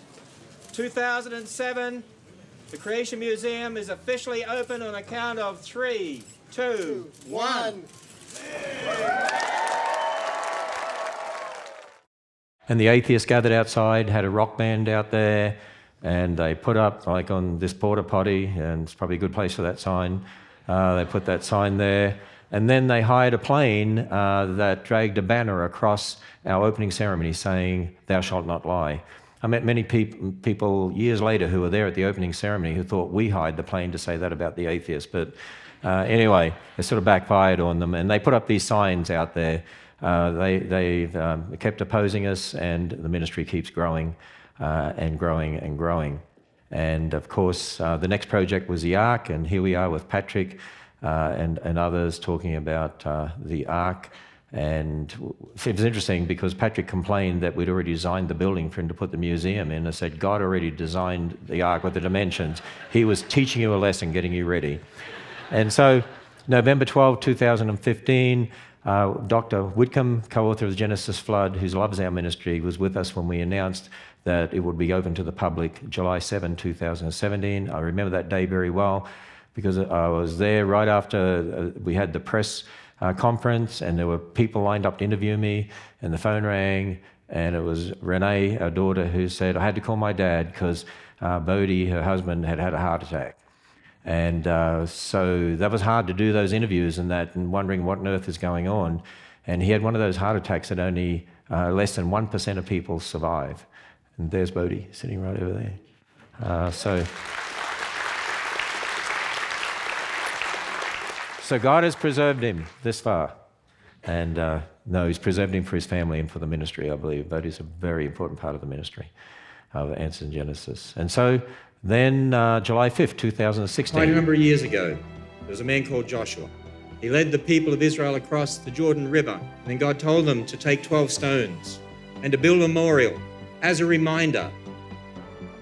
2007, the Creation Museum is officially open on account of three, two, one. And the atheists gathered outside, had a rock band out there, and they put up, like on this porta potty, and it's probably a good place for that sign. Uh, they put that sign there. And then they hired a plane uh, that dragged a banner across our opening ceremony saying, Thou shalt not lie. I met many peop- people years later who were there at the opening ceremony who thought we hired the plane to say that about the atheists. But uh, anyway, it sort of backfired on them. And they put up these signs out there. Uh, they they um, kept opposing us, and the ministry keeps growing uh, and growing and growing. And of course, uh, the next project was the Ark, and here we are with Patrick uh, and, and others talking about uh, the Ark. And it was interesting because Patrick complained that we'd already designed the building for him to put the museum in. I said, God already designed the ark with the dimensions. He was teaching you a lesson, getting you ready. And so, November 12, 2015, uh, Dr. Whitcomb, co author of the Genesis Flood, who loves our ministry, was with us when we announced that it would be open to the public July 7, 2017. I remember that day very well because I was there right after uh, we had the press uh, conference, and there were people lined up to interview me, and the phone rang, and it was Renee, our daughter, who said, I had to call my dad because uh, Bodie, her husband, had had a heart attack. And uh, so that was hard to do those interviews and that, and wondering what on earth is going on. And he had one of those heart attacks that only uh, less than 1% of people survive. And there's Bodie sitting right over there. Uh, so. So God has preserved him this far. And uh, no, he's preserved him for his family and for the ministry, I believe. But he's a very important part of the ministry of Answers in Genesis. And so then, uh, July 5th, 2016. Quite a number of years ago, there was a man called Joshua. He led the people of Israel across the Jordan River. And God told them to take 12 stones and to build a memorial as a reminder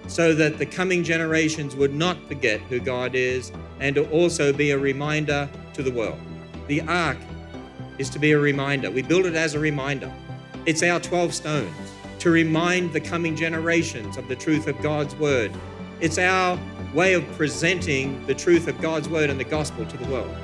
so that the coming generations would not forget who God is and to also be a reminder to the world. The ark is to be a reminder. We build it as a reminder. It's our 12 stones to remind the coming generations of the truth of God's word. It's our way of presenting the truth of God's word and the gospel to the world.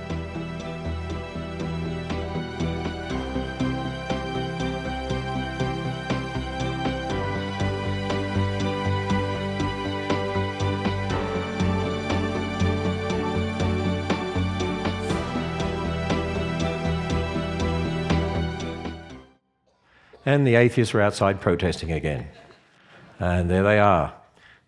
And the atheists were outside protesting again. And there they are.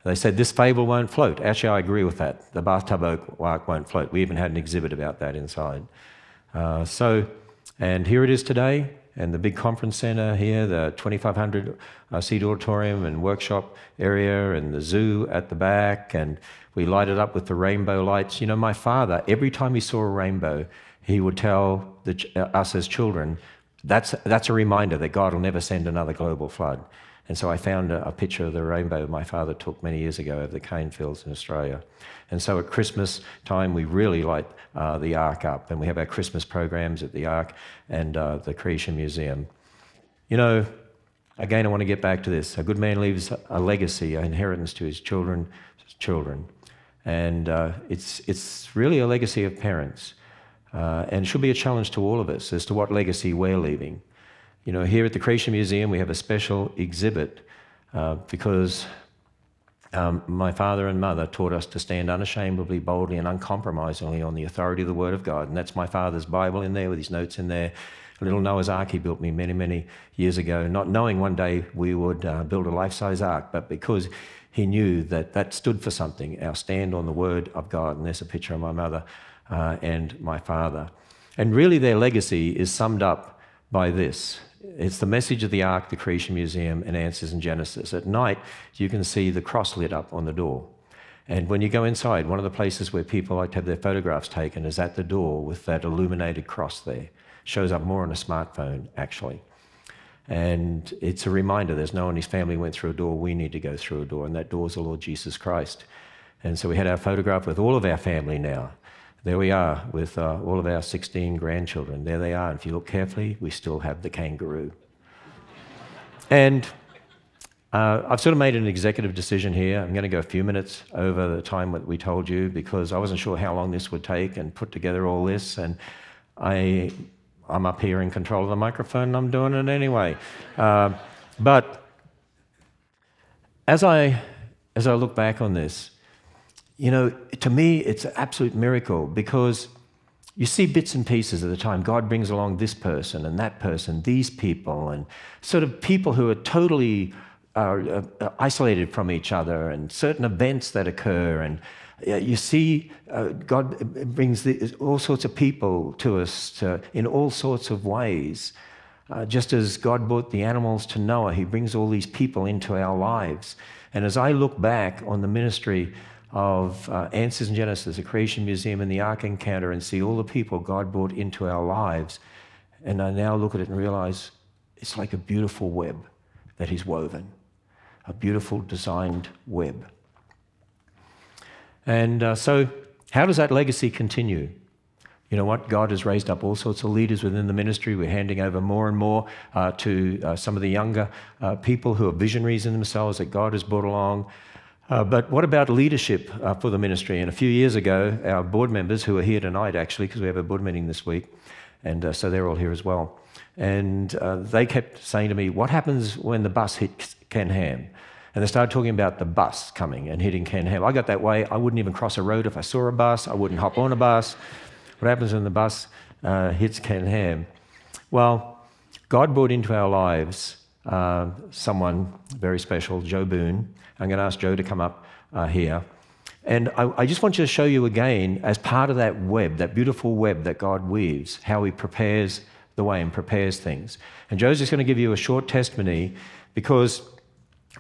They said, This fable won't float. Actually, I agree with that. The bathtub ark won't float. We even had an exhibit about that inside. Uh, so, and here it is today, and the big conference center here, the 2,500 uh, seat auditorium and workshop area, and the zoo at the back, and we light it up with the rainbow lights. You know, my father, every time he saw a rainbow, he would tell the, uh, us as children, that's, that's a reminder that God will never send another global flood. And so I found a, a, picture of the rainbow my father took many years ago over the cane fields in Australia. And so at Christmas time, we really light uh, the Ark up, and we have our Christmas programs at the Ark and uh, the Creation Museum. You know, again, I want to get back to this. A good man leaves a legacy, an inheritance to his children, his children. And uh, it's, it's really a legacy of parents. Uh, and should be a challenge to all of us as to what legacy we're leaving. You know, here at the Creation Museum, we have a special exhibit uh, because um, my father and mother taught us to stand unashamedly, boldly, and uncompromisingly on the authority of the Word of God. And that's my father's Bible in there with his notes in there. A little Noah's Ark he built me many, many years ago, not knowing one day we would uh, build a life size ark, but because he knew that that stood for something, our stand on the Word of God. And there's a picture of my mother uh, and my father. And really, their legacy is summed up by this it's the message of the Ark, the Creation Museum, and Answers in Genesis. At night, you can see the cross lit up on the door. And when you go inside, one of the places where people like to have their photographs taken is at the door with that illuminated cross there. Shows up more on a smartphone, actually. And it's a reminder there's no one his family went through a door, we need to go through a door, and that door is the Lord Jesus Christ. And so we had our photograph with all of our family now there we are with uh, all of our 16 grandchildren. There they are. And if you look carefully, we still have the kangaroo. And Uh, I've sort of made an executive decision here. I'm going to go a few minutes over the time that we told you because I wasn't sure how long this would take and put together all this. And I, I'm up here in control of the microphone and I'm doing it anyway. Uh, but as I, as I look back on this, you know, to me, it's an absolute miracle because you see bits and pieces at the time. God brings along this person and that person, these people, and sort of people who are totally uh, uh, isolated from each other, and certain events that occur. And uh, you see, uh, God brings the, all sorts of people to us to, in all sorts of ways. Uh, just as God brought the animals to Noah, He brings all these people into our lives. And as I look back on the ministry of uh, Answers in Genesis, the Creation Museum, and the Ark Encounter, and see all the people God brought into our lives, and I now look at it and realize it's like a beautiful web that He's woven, a beautiful designed web. And uh, so, how does that legacy continue? You know what? God has raised up all sorts of leaders within the ministry. We're handing over more and more uh, to uh, some of the younger uh, people who are visionaries in themselves that God has brought along. Uh, but what about leadership uh, for the ministry? And a few years ago, our board members, who are here tonight actually, because we have a board meeting this week, and uh, so they're all here as well, and they kept saying to me, What happens when the bus hits Ken Ham? And they started talking about the bus coming and hitting Ken Ham. I got that way. I wouldn't even cross a road if I saw a bus. I wouldn't hop on a bus. What happens when the bus uh, hits Ken Ham? Well, God brought into our lives uh, someone very special, Joe Boone. I'm going to ask Joe to come up uh, here. And I, I, just want you to show you again, as part of that web, that beautiful web that God weaves, how He prepares the way and prepares things. And Joe's just going to give you a short testimony because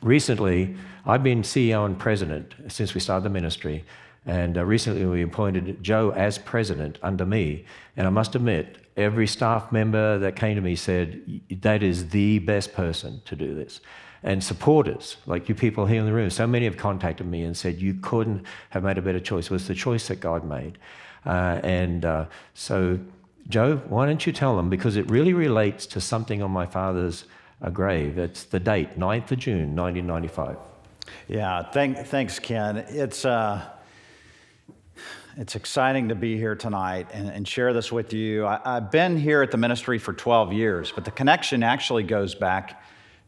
recently I've been CEO and president since we started the ministry. And uh, recently we appointed Joe as president under me. And I must admit, every staff member that came to me said, that is the best person to do this. And supporters, like you people here in the room, so many have contacted me and said, you couldn't have made a better choice. It was the choice that God made. Uh, and uh, so, Joe, why don't you tell them? Because it really relates to something on my father's uh, grave. It's the date, 9th of June, 1995. Yeah, thank, thanks, Ken. It's. Uh it's exciting to be here tonight and, and share this with you. I, have been here at the ministry for 12 years, but the connection actually goes back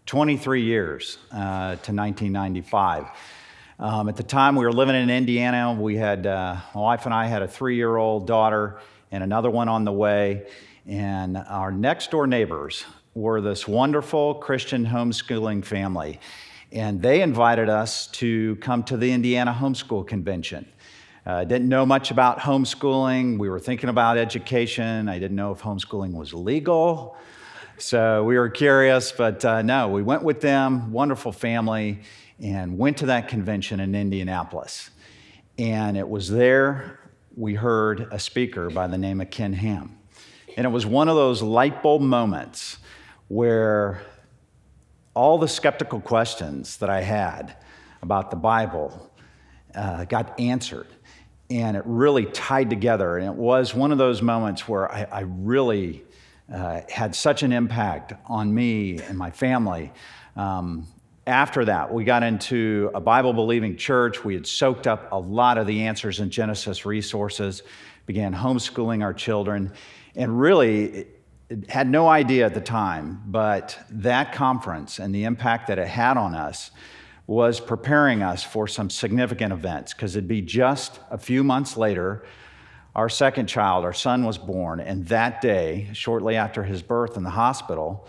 23 years uh, to 1995. Um, at the time, we were living in Indiana. We had, uh, my wife and I had a three year old daughter and another one on the way. And our next door neighbors were this wonderful Christian homeschooling family. And they invited us to come to the Indiana Homeschool Convention. Uh, didn't know much about homeschooling. We were thinking about education. I didn't know if homeschooling was legal. So we were curious, but uh, no, we went with them, wonderful family, and went to that convention in Indianapolis. And it was there we heard a speaker by the name of Ken Ham. And it was one of those light bulb moments where all the skeptical questions that I had about the Bible uh, got answered and it really tied together. And it was one of those moments where I, I really uh, had such an impact on me and my family. Um, after that, we got into a Bible believing church. We had soaked up a lot of the answers in Genesis resources, began homeschooling our children, and really had no idea at the time, but that conference and the impact that it had on us was preparing us for some significant events because it'd be just a few months later. Our second child, our son, was born, and that day, shortly after his birth in the hospital,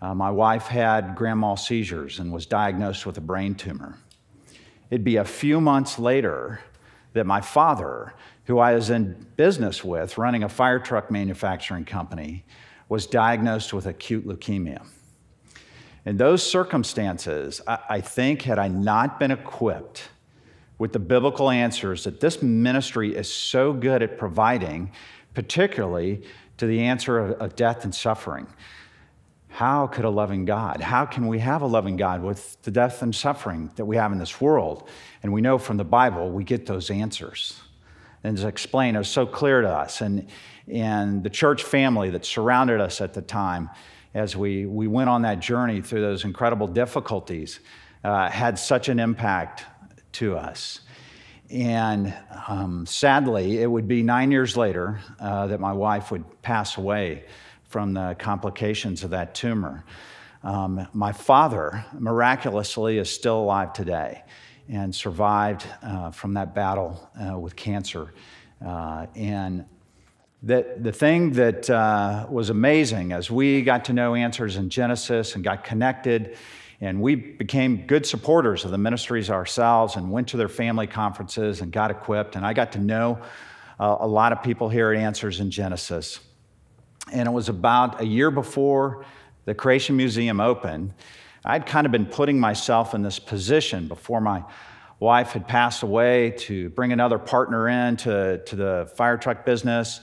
uh, my wife had grand mal seizures and was diagnosed with a brain tumor. It'd be a few months later that my father, who I was in business with, running a fire truck manufacturing company, was diagnosed with acute leukemia. In those circumstances, I, think, had I not been equipped with the biblical answers that this ministry is so good at providing, particularly to the answer of, of death and suffering, how could a loving God, how can we have a loving God with the death and suffering that we have in this world? And we know from the Bible we get those answers. And as explained, it was so clear to us. And, and the church family that surrounded us at the time as we, we went on that journey through those incredible difficulties, uh, had such an impact to us. And um, sadly, it would be nine years later uh, that my wife would pass away from the complications of that tumor. Um, my father, miraculously, is still alive today and survived uh, from that battle uh, with cancer. Uh, and the, the thing that uh, was amazing as we got to know Answers in Genesis and got connected, and we became good supporters of the ministries ourselves and went to their family conferences and got equipped. And I got to know uh, a lot of people here at Answers in Genesis. And it was about a year before the Creation Museum opened. I'd kind of been putting myself in this position before my wife had passed away to bring another partner in to, to the fire truck business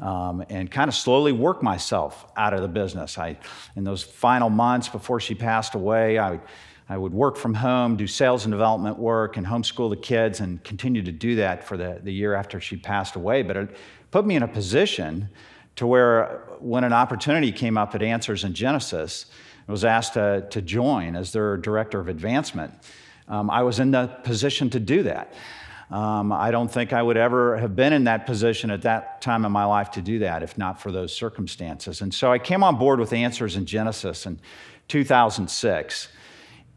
um, and kind of slowly work myself out of the business. I, in those final months before she passed away, I, I would work from home, do sales and development work, and homeschool the kids, and continue to do that for the, the year after she passed away. But it put me in a position to where when an opportunity came up at Answers in Genesis, I was asked to, to join as their director of advancement. Um, I was in the position to do that. Um, I don't think I would ever have been in that position at that time in my life to do that if not for those circumstances. And so I came on board with Answers in Genesis in 2006.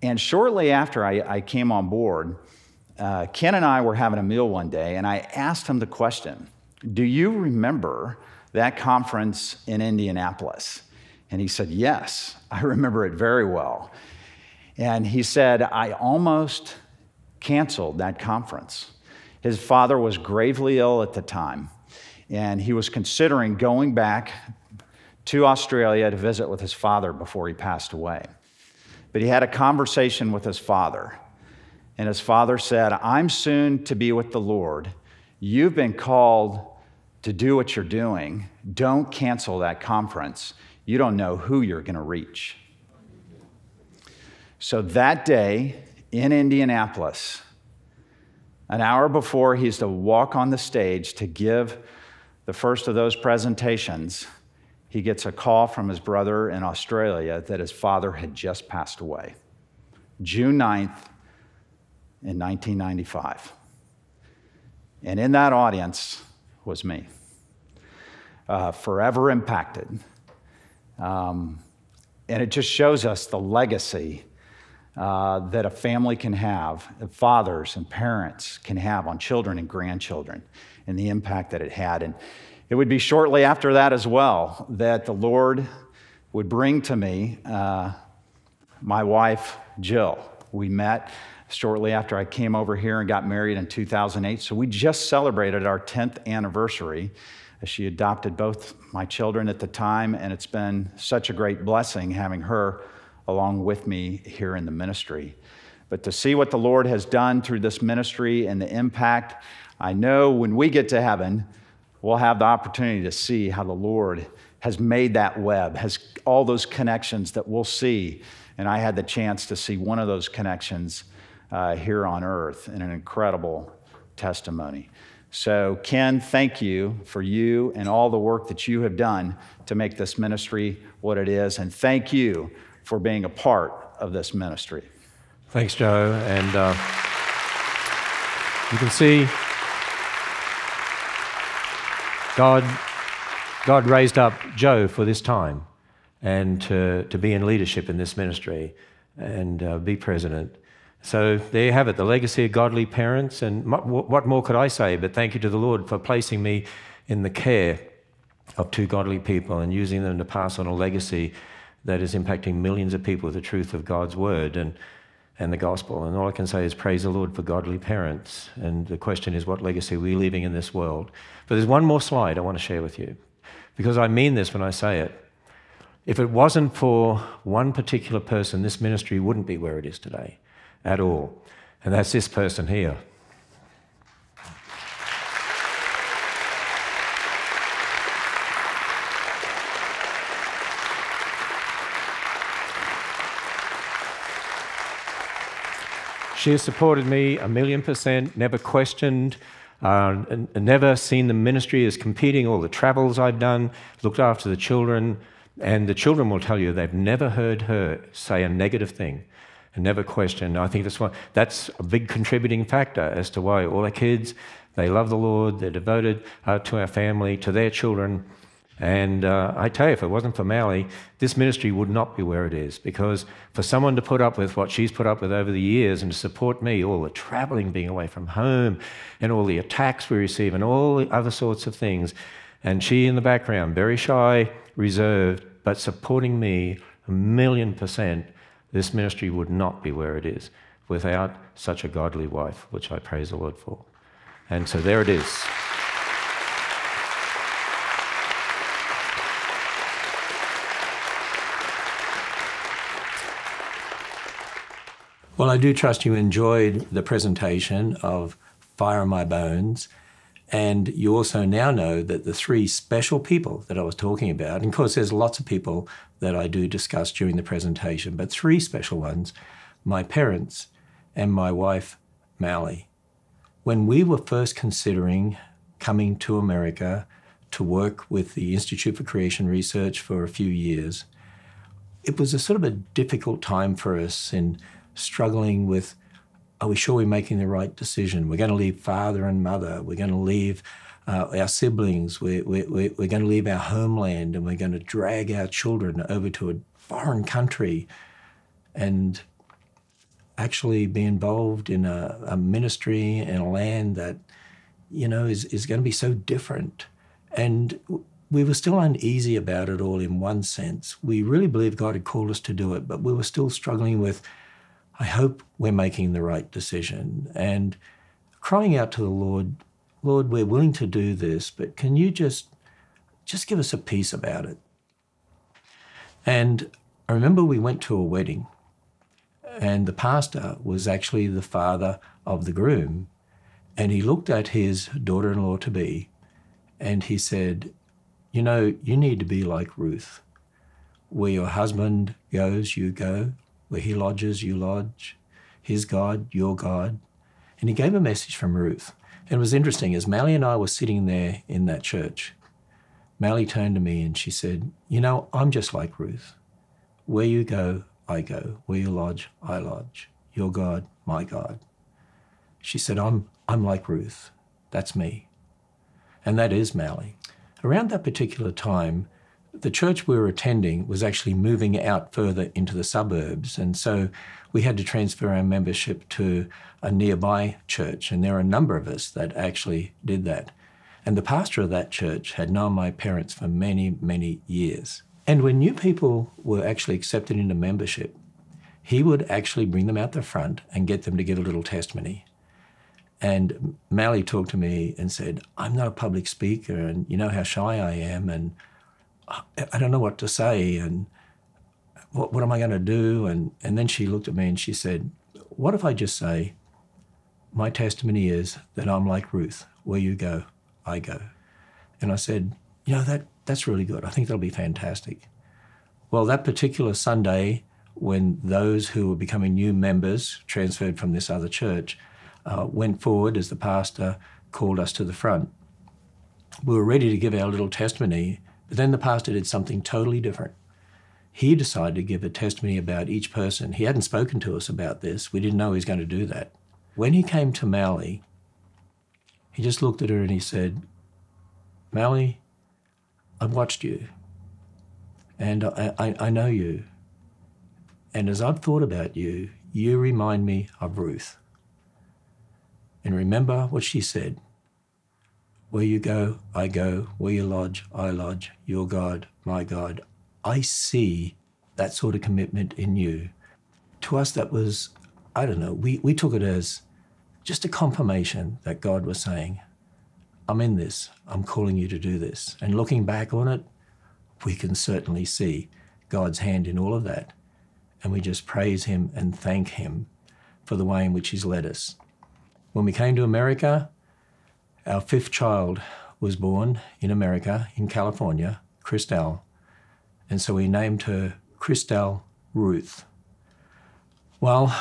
And shortly after I, I came on board, uh, Ken and I were having a meal one day, and I asked him the question Do you remember that conference in Indianapolis? And he said, Yes, I remember it very well. And he said, I almost canceled that conference. His father was gravely ill at the time, and he was considering going back to Australia to visit with his father before he passed away. But he had a conversation with his father, and his father said, I'm soon to be with the Lord. You've been called to do what you're doing. Don't cancel that conference. You don't know who you're going to reach. So that day in Indianapolis, an hour before he's to walk on the stage to give the first of those presentations, he gets a call from his brother in Australia that his father had just passed away. June 9th in 1995. And in that audience was me, uh, forever impacted. Um, and it just shows us the legacy uh, that a family can have, fathers and parents can have on children and grandchildren, and the impact that it had. And it would be shortly after that as well that the Lord would bring to me uh, my wife, Jill. We met shortly after I came over here and got married in 2008. So we just celebrated our 10th anniversary. She adopted both my children at the time, and it's been such a great blessing having her along with me here in the ministry. But to see what the Lord has done through this ministry and the impact, I know when we get to heaven, we'll have the opportunity to see how the Lord has made that web, has all those connections that we'll see. And I had the chance to see one of those connections uh, here on earth in an incredible testimony. So, Ken, thank you for you and all the work that you have done to make this ministry what it is. And thank you for being a part of this ministry. Thanks, Joe. And uh, you can see God, God raised up Joe for this time and to, to be in leadership in this ministry and uh, be president. So there you have it, the legacy of godly parents. And what more could I say? But thank you to the Lord for placing me in the care of two godly people and using them to pass on a legacy that is impacting millions of people with the truth of God's word and, and the gospel. And all I can say is praise the Lord for godly parents. And the question is, what legacy are we leaving in this world? But there's one more slide I want to share with you, because I mean this when I say it. If it wasn't for one particular person, this ministry wouldn't be where it is today at all. And that's this person here. She has supported me a million percent, never questioned, uh, never seen the ministry as competing, all the travels I've done, looked after the children. And the children will tell you they've never heard her say a negative thing. and never questioned. I think that's, why, that's a big contributing factor as to why all our kids, they love the Lord, they're devoted uh, to our family, to their children. And uh, I tell you, if it wasn't for Mally, this ministry would not be where it is. Because for someone to put up with what she's put up with over the years and to support me, all the traveling, being away from home, and all the attacks we receive, and all the other sorts of things, and she in the background, very shy, reserved, but supporting me a million percent, this ministry would not be where it is without such a godly wife, which I praise the Lord for. And so there it is. Well, I do trust you enjoyed the presentation of Fire in My Bones. And you also now know that the three special people that I was talking about, and of course, there's lots of people that I do discuss during the presentation, but three special ones my parents and my wife, Mally. When we were first considering coming to America to work with the Institute for Creation Research for a few years, it was a sort of a difficult time for us in struggling with are we sure we're making the right decision? We're going to leave father and mother. We're going to leave uh, our siblings. We're, we're, we're going to leave our homeland and we're going to drag our children over to a foreign country and actually be involved in a, a ministry in a land that, you know, is, is going to be so different. And we were still uneasy about it all in one sense. We really believed God had called us to do it, but we were still struggling with I hope we're making the right decision and crying out to the Lord, Lord, we're willing to do this, but can you just just give us a peace about it? And I remember we went to a wedding and the pastor was actually the father of the groom and he looked at his daughter-in-law to be and he said, "You know, you need to be like Ruth. Where your husband goes, you go. Where he lodges, you lodge. His God, your God. And he gave a message from Ruth. And it was interesting, as Mally and I were sitting there in that church, Mally turned to me and she said, You know, I'm just like Ruth. Where you go, I go. Where you lodge, I lodge. Your God, my God. She said, I'm, I'm like Ruth. That's me. And that is Mally. Around that particular time, the church we were attending was actually moving out further into the suburbs. And so we had to transfer our membership to a nearby church. And there are a number of us that actually did that. And the pastor of that church had known my parents for many, many years. And when new people were actually accepted into membership, he would actually bring them out the front and get them to give a little testimony. And Mally talked to me and said, I'm not a public speaker, and you know how shy I am, and I don't know what to say and what, what am I going to do? And, and then she looked at me and she said, What if I just say, My testimony is that I'm like Ruth. Where you go, I go. And I said, You know, that, that's really good. I think that'll be fantastic. Well, that particular Sunday, when those who were becoming new members transferred from this other church uh, went forward as the pastor called us to the front, we were ready to give our little testimony but then the pastor did something totally different. He decided to give a testimony about each person. He hadn't spoken to us about this. We didn't know he was going to do that. When he came to Mally, he just looked at her and he said, Mally, I've watched you and I, I, I know you. And as I've thought about you, you remind me of Ruth. And remember what she said where you go, I go. Where you lodge, I lodge. Your God, my God. I see that sort of commitment in you. To us, that was, I don't know, we, we took it as just a confirmation that God was saying, I'm in this. I'm calling you to do this. And looking back on it, we can certainly see God's hand in all of that. And we just praise Him and thank Him for the way in which He's led us. When we came to America, our fifth child was born in America, in California, Christelle. And so we named her Christelle Ruth. Well,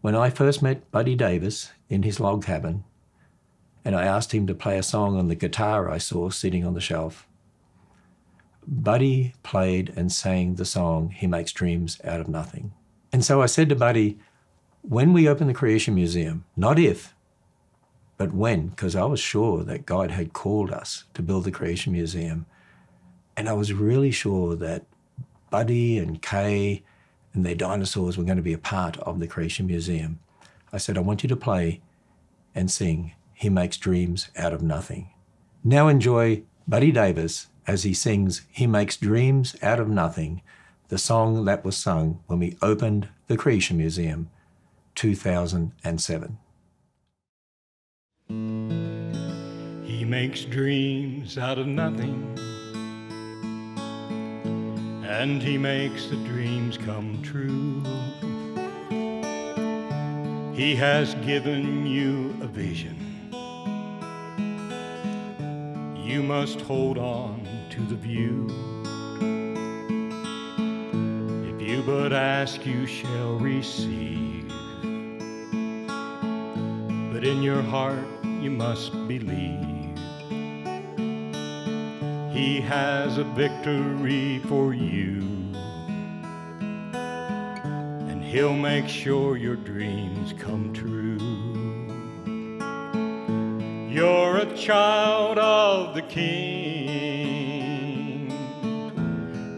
when I first met Buddy Davis in his log cabin, and I asked him to play a song on the guitar I saw sitting on the shelf, Buddy played and sang the song He Makes Dreams Out of Nothing. And so I said to Buddy, when we open the Creation Museum, not if, but when, because I was sure that God had called us to build the Creation Museum. And I was really sure that Buddy and Kay and their dinosaurs were going to be a part of the Creation Museum. I said, I want you to play and sing He Makes Dreams Out of Nothing. Now enjoy Buddy Davis as he sings He Makes Dreams Out of Nothing, the song that was sung when we opened the Creation Museum 2007. He makes dreams out of nothing, and he makes the dreams come true. He has given you a vision. You must hold on to the view. If you but ask, you shall receive. But in your heart, you must believe. He has a victory for you. And He'll make sure your dreams come true. You're a child of the King,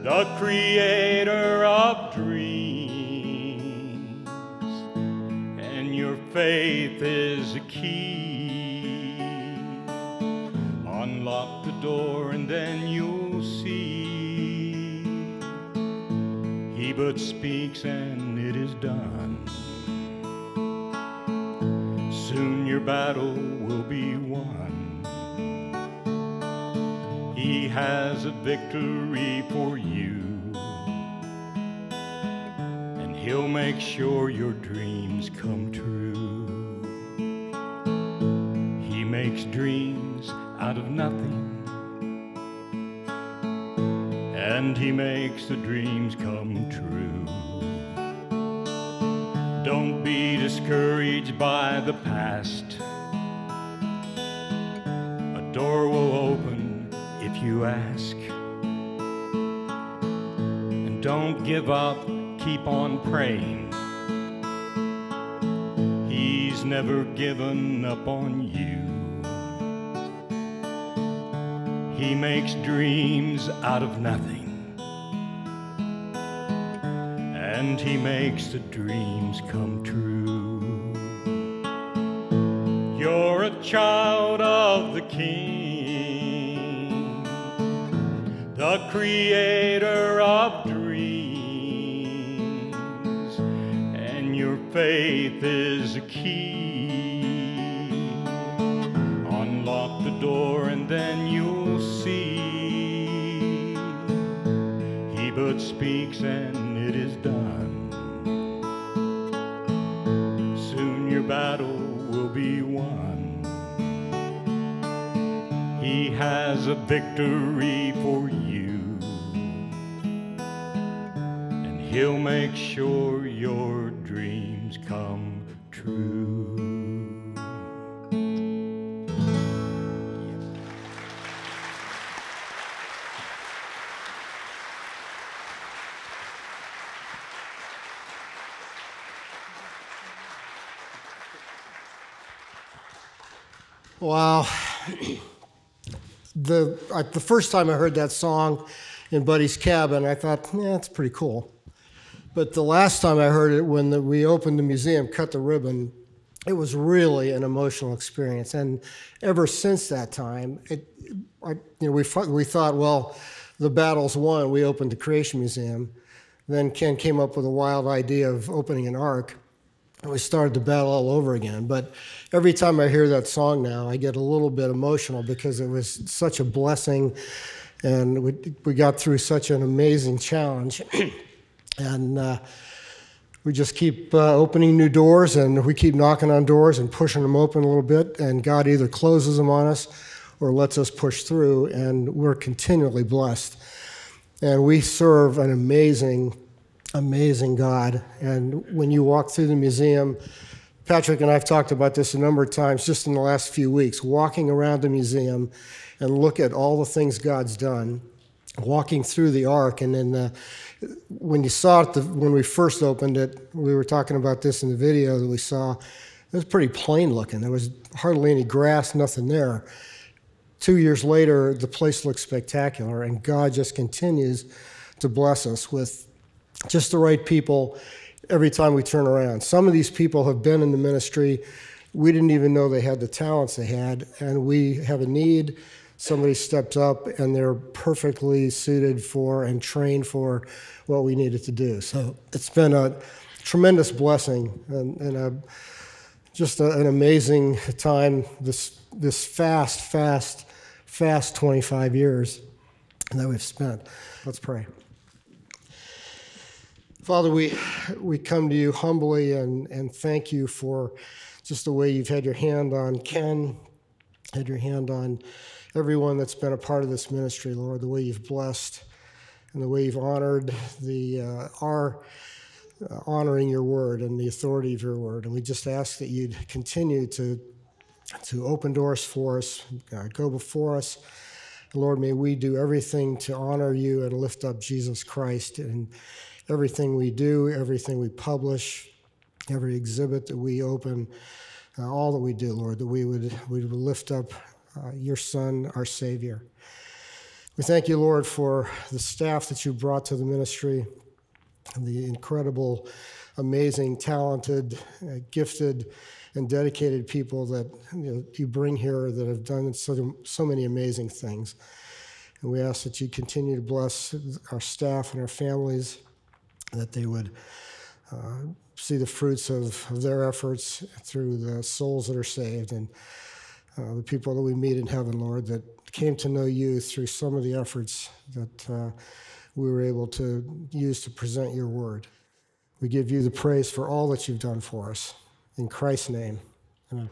the creator of dreams, and your faith is door and then you'll see. He but speaks and it is done. Soon your battle will be won. He has a victory for you. And he'll make sure your dreams come true. He makes dreams out of nothing. And he makes the dreams come true. Don't be discouraged by the past. A door will open if you ask. And don't give up, keep on praying. He's never given up on you. He makes dreams out of nothing. And he makes the dreams come true. You're a child of the King, the creator of dreams, and your faith is a key. Speaks and it is done. Soon your battle will be won. He has a victory for you. And he'll make sure your dreams come true. Wow. the, I, the first time I heard that song in Buddy's cabin, I thought, yeah, that's pretty cool. But the last time I heard it, when the, we opened the museum, cut the ribbon, it was really an emotional experience. And ever since that time, it, I, you know, we, we thought, well, the battle's won. We opened the Creation Museum. Then Ken came up with a wild idea of opening an ark. We started the battle all over again. But every time I hear that song now, I get a little bit emotional because it was such a blessing and we, we got through such an amazing challenge. [clears throat] and uh, we just keep uh, opening new doors and we keep knocking on doors and pushing them open a little bit. And God either closes them on us or lets us push through, and we're continually blessed. And we serve an amazing amazing God. And when you walk through the museum, Patrick and I have talked about this a number of times just in the last few weeks, walking around the museum and look at all the things God's done. walking through the ark, and then uh, when you saw it the, when we first opened it, we were talking about this in the video that we saw. It was pretty plain looking. There was hardly any grass, nothing there. Two years later, the place looks spectacular, and God just continues to bless us with just the right people every time we turn around. Some of these people have been in the ministry. We didn't even know they had the talents they had, and we have a need. Somebody stepped up, and they're perfectly suited for and trained for what we needed to do. So it's been a tremendous blessing and, and a, just a, an amazing time. This this fast, fast, fast 25 years that we've spent. Let's pray. Father, we, we come to you humbly and, and thank you for just the way you've had your hand on Ken, had your hand on everyone that's been a part of this ministry, Lord, the way you've blessed and the way you've honored the uh, our uh, honoring your word and the authority of your word. And we just ask that you'd continue to to open doors for us, uh, go before us. Lord, may we do everything to honor you and lift up Jesus Christ and everything we do, everything we publish, every exhibit that we open, uh, all that we do, Lord, that we would, we would lift up uh, your Son, our Savior. We thank you, Lord, for the staff that you brought to the ministry, and the incredible, amazing, talented, uh, gifted, and dedicated people that you, know, you bring here that have done so, so many amazing things. And we ask that you continue to bless our staff and our families that they would uh, see the fruits of, of, their efforts through the souls that are saved and uh, the people that we meet in heaven, Lord, that came to know you through some of the efforts that uh, we were able to use to present your word. We give you the praise for all that you've done for us. In Christ's name, amen.